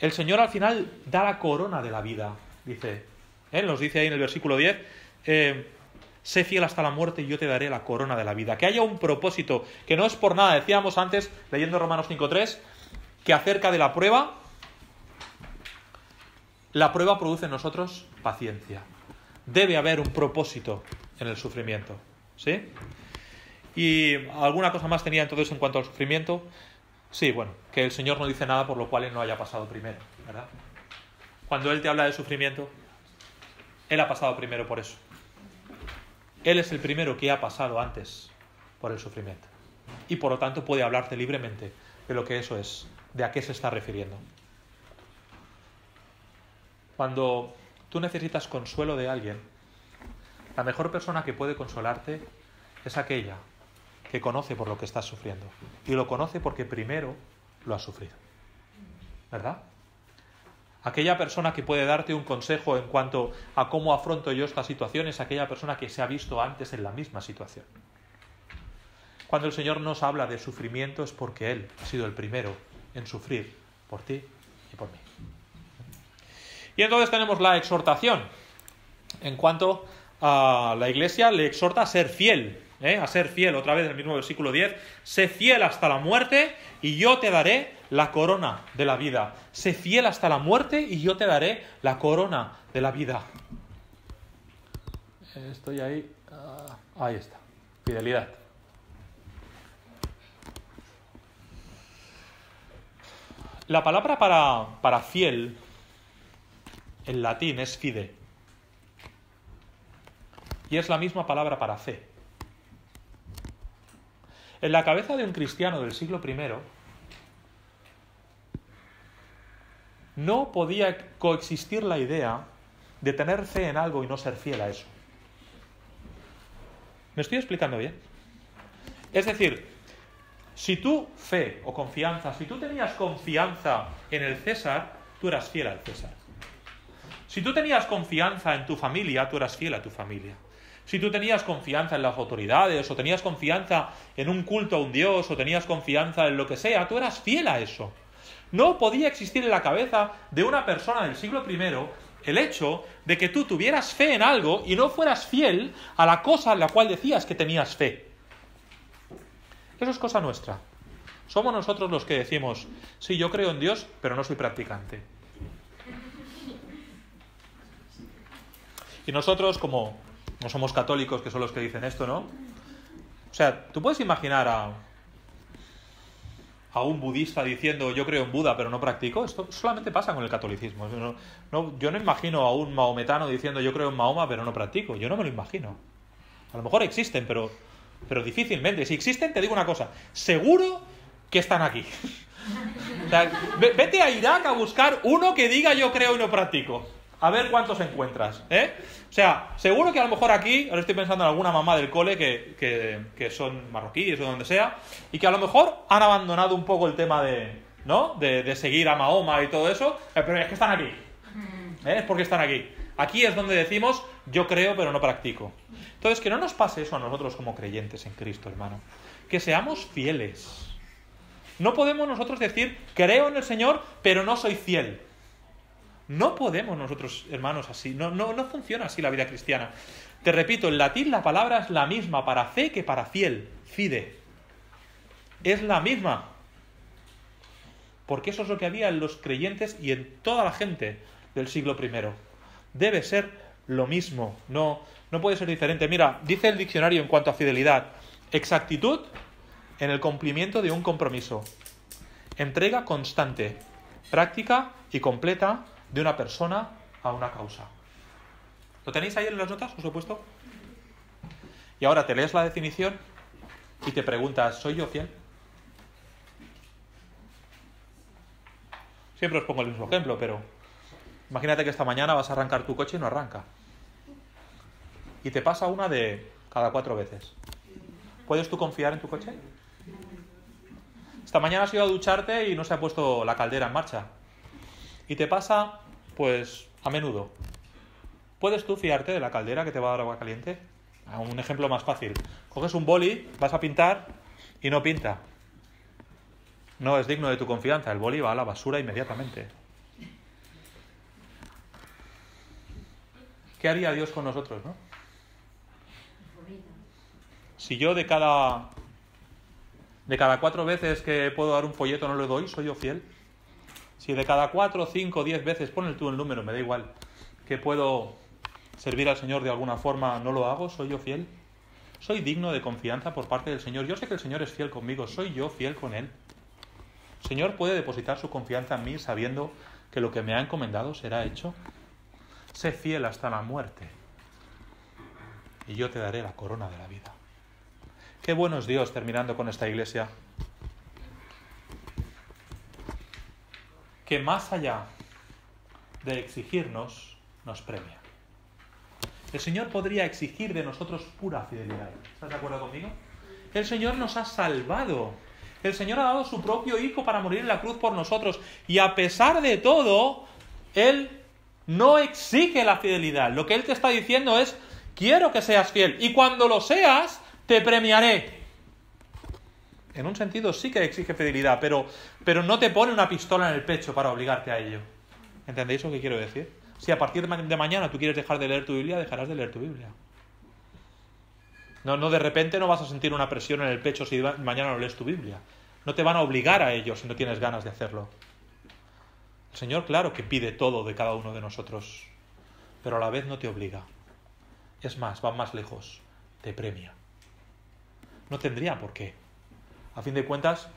el Señor al final da la corona de la vida, dice. ¿eh? Nos dice ahí en el versículo 10, eh, sé fiel hasta la muerte y yo te daré la corona de la vida. Que haya un propósito, que no es por nada. Decíamos antes, leyendo Romanos 5.3, que acerca de la prueba, la prueba produce en nosotros paciencia. Debe haber un propósito en el sufrimiento. ¿Sí? Y alguna cosa más tenía entonces en cuanto al sufrimiento. Sí, bueno, que el Señor no dice nada por lo cual Él no haya pasado primero, ¿verdad? Cuando Él te habla de sufrimiento, Él ha pasado primero por eso. Él es el primero que ha pasado antes por el sufrimiento. Y por lo tanto puede hablarte libremente de lo que eso es, de a qué se está refiriendo. Cuando tú necesitas consuelo de alguien, la mejor persona que puede consolarte es aquella que conoce por lo que estás sufriendo. Y lo conoce porque primero lo ha sufrido. ¿Verdad? Aquella persona que puede darte un consejo en cuanto a cómo afronto yo esta situación es aquella persona que se ha visto antes en la misma situación. Cuando el Señor nos habla de sufrimiento es porque Él ha sido el primero en sufrir por ti. Y entonces tenemos la exhortación. En cuanto a la iglesia, le exhorta a ser fiel, ¿eh? a ser fiel, otra vez en el mismo versículo 10, sé fiel hasta la muerte y yo te daré la corona de la vida. Sé fiel hasta la muerte y yo te daré la corona de la vida. Estoy ahí. Ah, ahí está. Fidelidad. La palabra para, para fiel en latín es fide. Y es la misma palabra para fe. En la cabeza de un cristiano del siglo I no podía coexistir la idea de tener fe en algo y no ser fiel a eso. ¿Me estoy explicando bien? Es decir, si tú fe o confianza, si tú tenías confianza en el César, tú eras fiel al César. Si tú tenías confianza en tu familia, tú eras fiel a tu familia. Si tú tenías confianza en las autoridades, o tenías confianza en un culto a un dios, o tenías confianza en lo que sea, tú eras fiel a eso. No podía existir en la cabeza de una persona del siglo I el hecho de que tú tuvieras fe en algo y no fueras fiel a la cosa en la cual decías que tenías fe. Eso es cosa nuestra. Somos nosotros los que decimos, sí, yo creo en Dios, pero no soy practicante. Y nosotros, como no somos católicos, que son los que dicen esto, ¿no? O sea, tú puedes imaginar a, a un budista diciendo yo creo en Buda pero no practico, esto solamente pasa con el catolicismo. yo no imagino a un maometano diciendo yo creo en Mahoma pero no practico, yo no me lo imagino. A lo mejor existen, pero, pero difícilmente. Si existen, te digo una cosa, seguro que están aquí. [LAUGHS] Vete a Irak a buscar uno que diga yo creo y no practico. A ver cuántos encuentras, ¿eh? O sea, seguro que a lo mejor aquí, ahora estoy pensando en alguna mamá del cole que, son marroquíes o donde sea, y que a lo mejor han abandonado un poco el tema de, ¿no? De, seguir a Mahoma y todo eso, eh, pero es que están aquí. ¿eh? Es porque están aquí. Aquí es donde decimos, yo creo pero no practico. Entonces, que no nos pase eso a nosotros como creyentes en Cristo, hermano. Que seamos fieles. No podemos nosotros decir, creo en el Señor, pero no soy fiel. No podemos nosotros, hermanos, así. No, no, no funciona así la vida cristiana. Te repito, en latín la palabra es la misma para fe que para fiel. Fide. Es la misma. Porque eso es lo que había en los creyentes y en toda la gente del siglo I. Debe ser lo mismo. No, no puede ser diferente. Mira, dice el diccionario en cuanto a fidelidad. Exactitud en el cumplimiento de un compromiso. entrega constante, práctica y completa de una persona a una causa. ¿Lo tenéis ahí en las notas, os lo he puesto? Y ahora te lees la definición y te preguntas, ¿soy yo fiel? Siempre os pongo el mismo ejemplo, pero imagínate que esta mañana vas a arrancar tu coche y no arranca. Y te pasa una de cada cuatro veces. ¿Puedes tú confiar en tu coche? Esta mañana has ido a ducharte y no se ha puesto la caldera en marcha. Y te pasa, pues, a menudo. ¿Puedes tú fiarte de la caldera que te va a dar agua caliente? Un ejemplo más fácil. Coges un boli, vas a pintar y no pinta. No es digno de tu confianza. El boli va a la basura inmediatamente. ¿Qué haría Dios con nosotros, no? Si yo de cada de cada cuatro veces que puedo dar un folleto no lo doy, soy yo fiel. Si de cada cuatro, cinco, diez veces, ponle tú el número, me da igual, que puedo servir al Señor de alguna forma, no lo hago, soy yo fiel. Soy digno de confianza por parte del Señor. Yo sé que el Señor es fiel conmigo, soy yo fiel con Él. El Señor puede depositar su confianza en mí sabiendo que lo que me ha encomendado será hecho. Sé fiel hasta la muerte y yo te daré la corona de la vida. Qué bueno es Dios terminando con esta iglesia. Que más allá de exigirnos, nos premia. El Señor podría exigir de nosotros pura fidelidad. ¿Estás de acuerdo conmigo? El Señor nos ha salvado. El Señor ha dado su propio Hijo para morir en la cruz por nosotros. Y a pesar de todo, Él no exige la fidelidad. Lo que Él te está diciendo es, quiero que seas fiel. Y cuando lo seas, te premiaré. En un sentido sí que exige fidelidad, pero, pero no te pone una pistola en el pecho para obligarte a ello. ¿Entendéis lo que quiero decir? Si a partir de mañana tú quieres dejar de leer tu Biblia, dejarás de leer tu Biblia. No, no de repente no vas a sentir una presión en el pecho si mañana no lees tu Biblia. No te van a obligar a ello si no tienes ganas de hacerlo. El Señor, claro que pide todo de cada uno de nosotros, pero a la vez no te obliga. Es más, va más lejos, te premia. No tendría por qué. A fin de cuentas,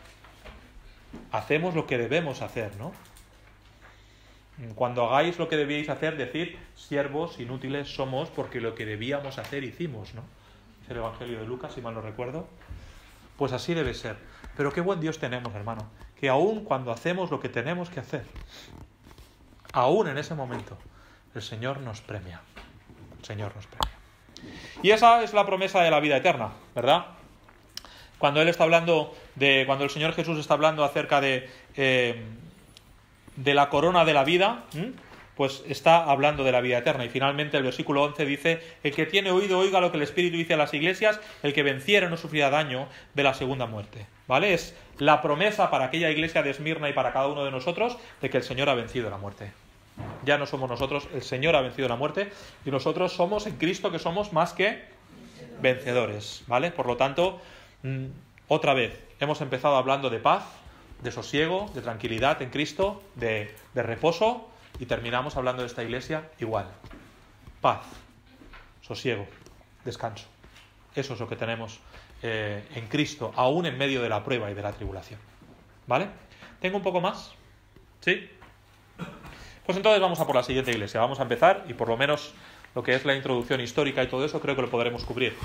hacemos lo que debemos hacer, ¿no? Cuando hagáis lo que debíais hacer, decir, siervos inútiles somos porque lo que debíamos hacer hicimos, ¿no? Es el Evangelio de Lucas, si mal no recuerdo. Pues así debe ser. Pero qué buen Dios tenemos, hermano. Que aún cuando hacemos lo que tenemos que hacer, aún en ese momento, el Señor nos premia. El Señor nos premia. Y esa es la promesa de la vida eterna, ¿verdad? Cuando Él está hablando de, cuando el Señor Jesús está hablando acerca de, eh, de la corona de la vida, pues está hablando de la vida eterna. Y finalmente el versículo 11 dice, el que tiene oído oiga lo que el Espíritu dice a las iglesias, el que venciera no sufrirá daño de la segunda muerte. ¿Vale? Es la promesa para aquella iglesia de Esmirna y para cada uno de nosotros de que el Señor ha vencido la muerte. Ya no somos nosotros, el Señor ha vencido la muerte y nosotros somos en Cristo que somos más que vencedores, ¿vale? Por lo tanto, otra vez, hemos empezado hablando de paz, de sosiego, de tranquilidad en Cristo, de, de reposo y terminamos hablando de esta iglesia igual. Paz, sosiego, descanso. Eso es lo que tenemos eh, en Cristo, aún en medio de la prueba y de la tribulación. ¿Vale? ¿Tengo un poco más? ¿Sí? Pues entonces vamos a por la siguiente iglesia. Vamos a empezar y por lo menos lo que es la introducción histórica y todo eso creo que lo podremos cubrir.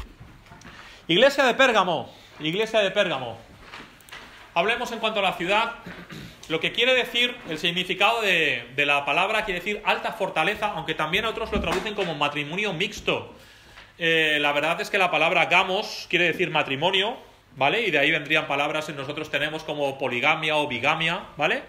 Iglesia de Pérgamo. Iglesia de Pérgamo. Hablemos en cuanto a la ciudad. Lo que quiere decir, el significado de, la palabra quiere decir alta fortaleza, aunque también otros lo traducen como matrimonio mixto. Eh, la verdad es que la palabra gamos quiere decir matrimonio, ¿vale? Y de ahí vendrían palabras que nosotros tenemos como poligamia o bigamia, ¿vale?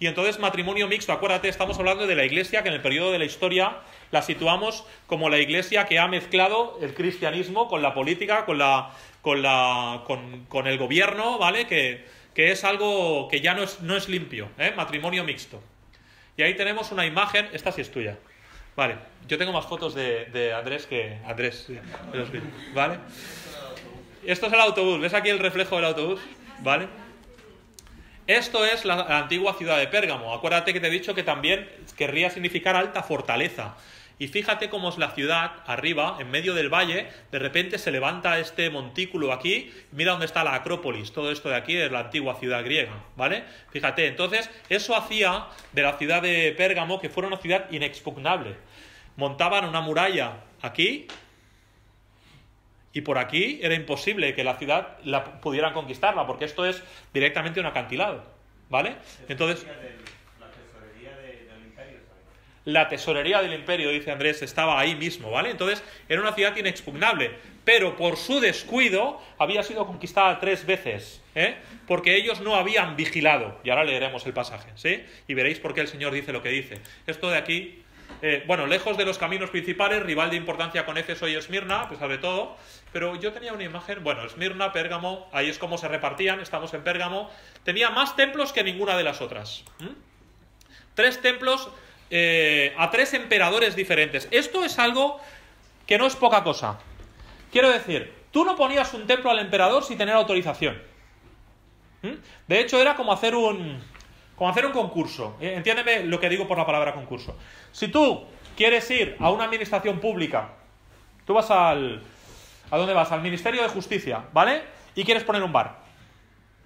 Y entonces matrimonio mixto, acuérdate, estamos hablando de la iglesia que en el periodo de la historia la situamos como la iglesia que ha mezclado el cristianismo con la política, con, la, con, la, con, el gobierno, ¿vale? Que, que, es algo que ya no es, no es limpio, ¿eh? Matrimonio mixto. Y ahí tenemos una imagen, esta sí es tuya. Vale, yo tengo más fotos de, de Andrés que Andrés, ¿vale? Esto es el autobús, ¿ves aquí el reflejo del autobús? ¿Vale? Esto es la, antigua ciudad de Pérgamo. Acuérdate que te he dicho que también querría significar alta fortaleza. Y fíjate cómo es la ciudad arriba, en medio del valle, de repente se levanta este montículo aquí, mira dónde está la Acrópolis, todo esto de aquí es la antigua ciudad griega, ¿vale? Fíjate, entonces eso hacía de la ciudad de Pérgamo que fuera una ciudad inexpugnable. Montaban una muralla aquí y por aquí era imposible que la ciudad la pudieran conquistarla, porque esto es directamente un acantilado, ¿vale? Entonces la tesorería del imperio, dice Andrés, estaba ahí mismo, ¿vale? Entonces era una ciudad inexpugnable, pero por su descuido había sido conquistada tres veces, ¿eh? Porque ellos no habían vigilado, y ahora leeremos el pasaje, ¿sí? Y veréis por qué el Señor dice lo que dice. Esto de aquí, eh, bueno, lejos de los caminos principales, rival de importancia con Éfeso y Esmirna, a pesar de todo, pero yo tenía una imagen, bueno, Esmirna, Pérgamo, ahí es como se repartían, estamos en Pérgamo, tenía más templos que ninguna de las otras. Tres templos eh, a tres emperadores diferentes. Esto es algo que no es poca cosa. Quiero decir, tú no ponías un templo al emperador sin tener autorización. ¿Mm? De hecho, era como hacer un, como hacer un concurso. Eh, entiéndeme lo que digo por la palabra concurso. Si tú quieres ir a una administración pública, tú vas al... ¿A dónde vas? Al Ministerio de Justicia, ¿vale? Y quieres poner un bar.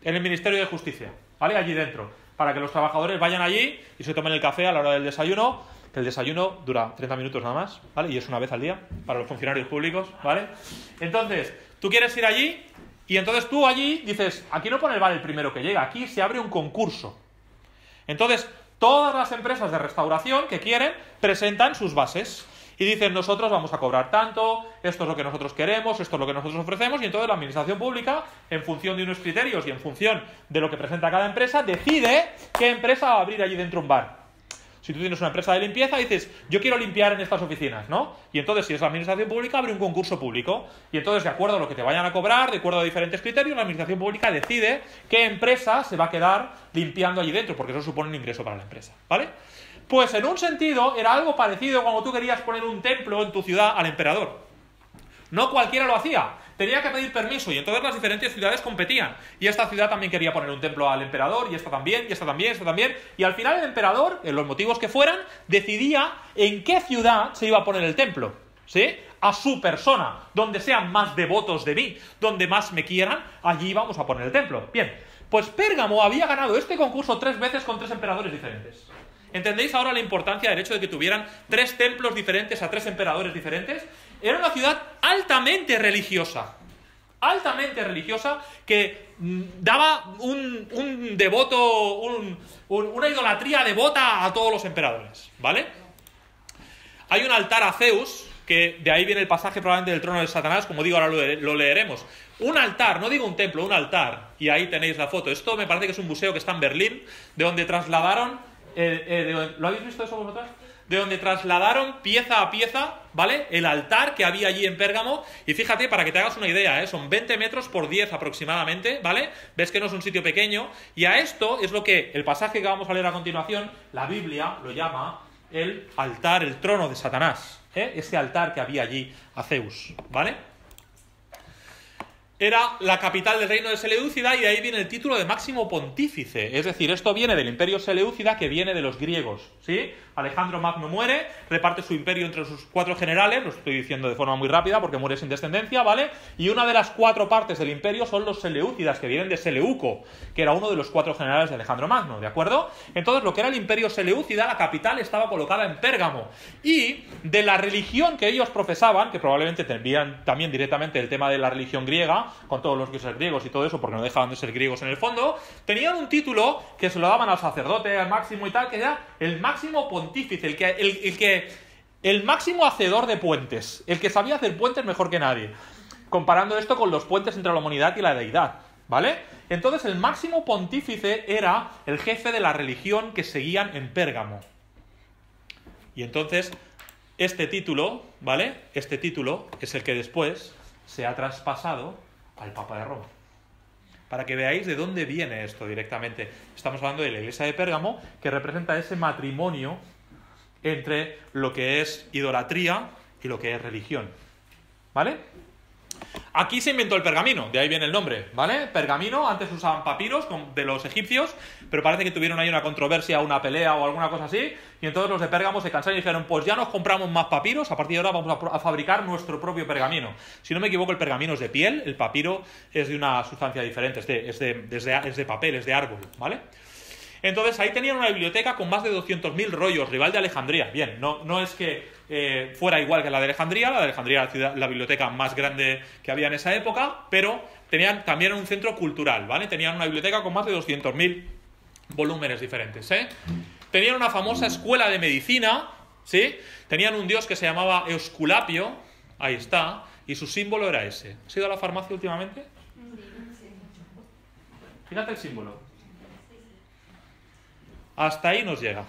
En el Ministerio de Justicia, ¿vale? Allí dentro para que los trabajadores vayan allí y se tomen el café a la hora del desayuno, que el desayuno dura 30 minutos nada más, ¿vale? Y es una vez al día para los funcionarios públicos, ¿vale? Entonces, tú quieres ir allí y entonces tú allí dices, aquí no pone el bar el primero que llega, aquí se abre un concurso. Entonces, todas las empresas de restauración que quieren presentan sus bases y dicen nosotros vamos a cobrar tanto, esto es lo que nosotros queremos, esto es lo que nosotros ofrecemos y entonces la administración pública, en función de unos criterios y en función de lo que presenta cada empresa, decide qué empresa va a abrir allí dentro un bar. Si tú tienes una empresa de limpieza, dices, yo quiero limpiar en estas oficinas, ¿no? Y entonces, si es la administración pública, abre un concurso público. Y entonces, de acuerdo a lo que te vayan a cobrar, de acuerdo a diferentes criterios, la administración pública decide qué empresa se va a quedar limpiando allí dentro, porque eso supone un ingreso para la empresa, ¿vale? Pues en un sentido era algo parecido cuando tú querías poner un templo en tu ciudad al emperador. No cualquiera lo hacía, tenía que pedir permiso y entonces las diferentes ciudades competían. Y esta ciudad también quería poner un templo al emperador, y esta también, y esta también, esta también. Y al final el emperador, en los motivos que fueran, decidía en qué ciudad se iba a poner el templo. ¿Sí? A su persona, donde sean más devotos de mí, donde más me quieran, allí vamos a poner el templo. Bien, pues Pérgamo había ganado este concurso tres veces con tres emperadores diferentes. ¿Entendéis ahora la importancia del hecho de que tuvieran tres templos diferentes a tres emperadores diferentes? Era una ciudad altamente religiosa. Altamente religiosa que mm, daba un, devoto, una idolatría devota a todos los emperadores. ¿Vale? Hay un altar a Zeus, que de ahí viene el pasaje probablemente del trono de Satanás, como digo, ahora lo, leeremos. Un altar, no digo un templo, un altar. Y ahí tenéis la foto. Esto me parece que es un museo que está en Berlín, de donde trasladaron eh, eh, ¿Lo habéis visto eso vosotros? De donde trasladaron pieza a pieza, ¿vale? El altar que había allí en Pérgamo. Y fíjate, para que te hagas una idea, ¿eh? son 20 metros por 10 aproximadamente, ¿vale? Ves que no es un sitio pequeño. Y a esto es lo que el pasaje que vamos a leer a continuación, la Biblia lo llama el altar, el trono de Satanás. ¿eh? Ese altar que había allí a Zeus, ¿vale? Era la capital del reino de Seleucida y de ahí viene el título de máximo pontífice. Es decir, esto viene del imperio Seleucida que viene de los griegos. ¿sí? Alejandro Magno muere, reparte su imperio entre sus cuatro generales, lo estoy diciendo de forma muy rápida porque muere sin descendencia, ¿vale? Y una de las cuatro partes del imperio son los Seleucidas, que vienen de Seleuco, que era uno de los cuatro generales de Alejandro Magno, ¿de acuerdo? Entonces, lo que era el imperio Seleucida, la capital estaba colocada en Pérgamo. Y de la religión que ellos profesaban, que probablemente tendrían también directamente el tema de la religión griega, con todos los griegos y todo eso, porque no dejaban de ser griegos en el fondo, tenían un título que se lo daban al sacerdote, al máximo y tal, que era el máximo pontífice, el que, el, que, el máximo hacedor de puentes, el que sabía hacer puentes mejor que nadie, comparando esto con los puentes entre la humanidad y la deidad, ¿vale? Entonces el máximo pontífice era el jefe de la religión que seguían en Pérgamo. Y entonces este título, ¿vale? Este título es el que después se ha traspasado al Papa de Roma. Para que veáis de dónde viene esto directamente. Estamos hablando de la iglesia de Pérgamo, que representa ese matrimonio entre lo que es idolatría y lo que es religión. ¿Vale? Aquí se inventó el pergamino, de ahí viene el nombre, ¿vale? Pergamino, antes usaban papiros de los egipcios, pero parece que tuvieron ahí una controversia, una pelea o alguna cosa así, y entonces los de Pérgamo se cansaron y dijeron, pues ya nos compramos más papiros, a partir de ahora vamos a, fabricar nuestro propio pergamino. Si no me equivoco, el pergamino es de piel, el papiro es de una sustancia diferente, es de, es de, es de papel, es de árbol, ¿vale? Entonces ahí tenían una biblioteca con más de 200.000 rollos, rival de Alejandría. Bien, no, no es que eh, fuera igual que la de Alejandría, la de Alejandría era la, biblioteca más grande que había en esa época, pero tenían también un centro cultural, ¿vale? Tenían una biblioteca con más de 200.000 volúmenes diferentes, ¿eh? Tenían una famosa escuela de medicina, ¿sí? Tenían un dios que se llamaba Eusculapio, ahí está, y su símbolo era ese. ¿Has ido a la farmacia últimamente? Fíjate el símbolo. Hasta ahí nos llega.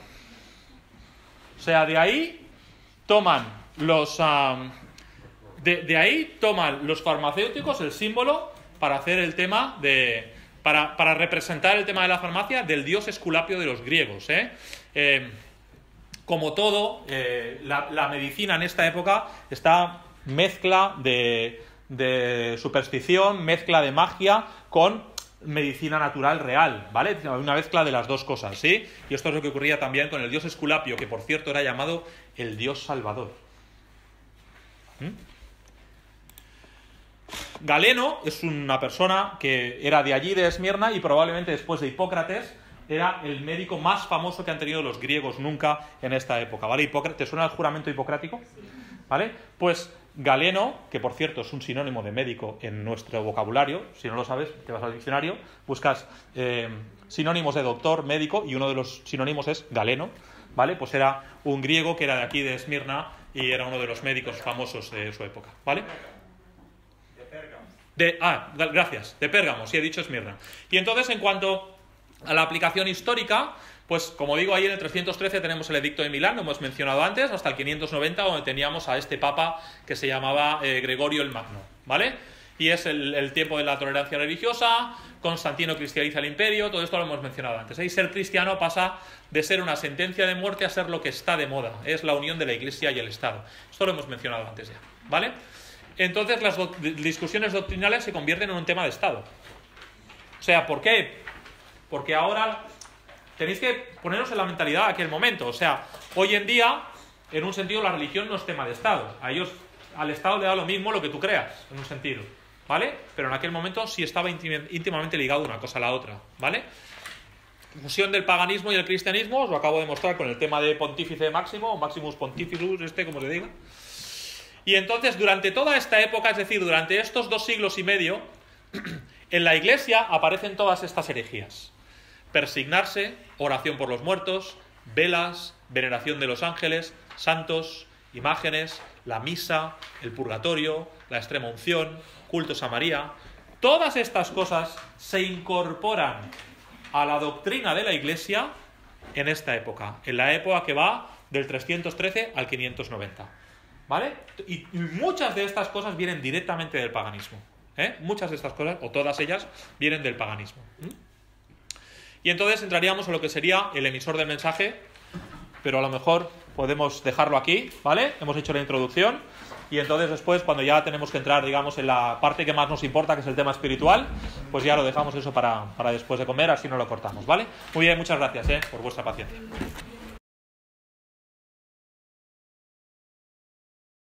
O sea, de ahí toman los... de, ahí toman los farmacéuticos el símbolo para hacer el tema de... Para, representar el tema de la farmacia del dios esculapio de los griegos. ¿eh? Eh, como todo, eh, la, medicina en esta época está mezcla de, de superstición, mezcla de magia con medicina natural real, ¿vale? Una mezcla de las dos cosas, ¿sí? Y esto es lo que ocurría también con el dios Esculapio, que por cierto era llamado el dios salvador. ¿Mm? Galeno es una persona que era de allí, de Esmirna, y probablemente después de Hipócrates era el médico más famoso que han tenido los griegos nunca en esta época, ¿vale? Hipócrates, ¿Te suena el juramento hipocrático? ¿Vale? Pues Galeno, que por cierto es un sinónimo de médico en nuestro vocabulario, si no lo sabes, te vas al diccionario, buscas eh, sinónimos de doctor, médico, y uno de los sinónimos es Galeno, ¿vale? Pues era un griego que era de aquí de Esmirna y era uno de los médicos famosos de su época, ¿vale? De Pérgamo. De, ah, gracias, de Pérgamo, sí he dicho Esmirna. Y entonces, en cuanto a la aplicación histórica, pues como digo, ahí en el 313 tenemos el edicto de Milán, lo hemos mencionado antes, hasta el 590, donde teníamos a este papa que se llamaba eh, Gregorio el Magno, ¿vale? Y es el, tiempo de la tolerancia religiosa, Constantino cristianiza el imperio, todo esto lo hemos mencionado antes. Y ser cristiano pasa de ser una sentencia de muerte a ser lo que está de moda, es la unión de la Iglesia y el Estado. Esto lo hemos mencionado antes ya, ¿vale? Entonces las discusiones doctrinales se convierten en un tema de Estado. O sea, ¿por qué? Porque ahora tenéis que poneros en la mentalidad de aquel momento. O sea, hoy en día, en un sentido, la religión no es tema de Estado. A ellos, al Estado le da lo mismo lo que tú creas, en un sentido. ¿Vale? Pero en aquel momento sí estaba íntimamente ligado una cosa a la otra. ¿Vale? Fusión del paganismo y el cristianismo, os lo acabo de mostrar con el tema de pontífice máximo, o maximus pontificus, este, como se diga. Y entonces, durante toda esta época, es decir, durante estos dos siglos y medio, [CLEARS THROAT] en la iglesia aparecen todas estas herejías persignarse, oración por los muertos, velas, veneración de los ángeles, santos, imágenes, la misa, el purgatorio, la extrema unción, cultos a María. Todas estas cosas se incorporan a la doctrina de la Iglesia en esta época, en la época que va del 313 al 590. ¿Vale? Y muchas de estas cosas vienen directamente del paganismo. ¿eh? Muchas de estas cosas, o todas ellas, vienen del paganismo. Y entonces entraríamos a lo que sería el emisor del mensaje, pero a lo mejor podemos dejarlo aquí, ¿vale? Hemos hecho la introducción y entonces después cuando ya tenemos que entrar, digamos, en la parte que más nos importa, que es el tema espiritual, pues ya lo dejamos eso para, para después de comer, así no lo cortamos, ¿vale? Muy bien, muchas gracias ¿eh? por vuestra paciencia.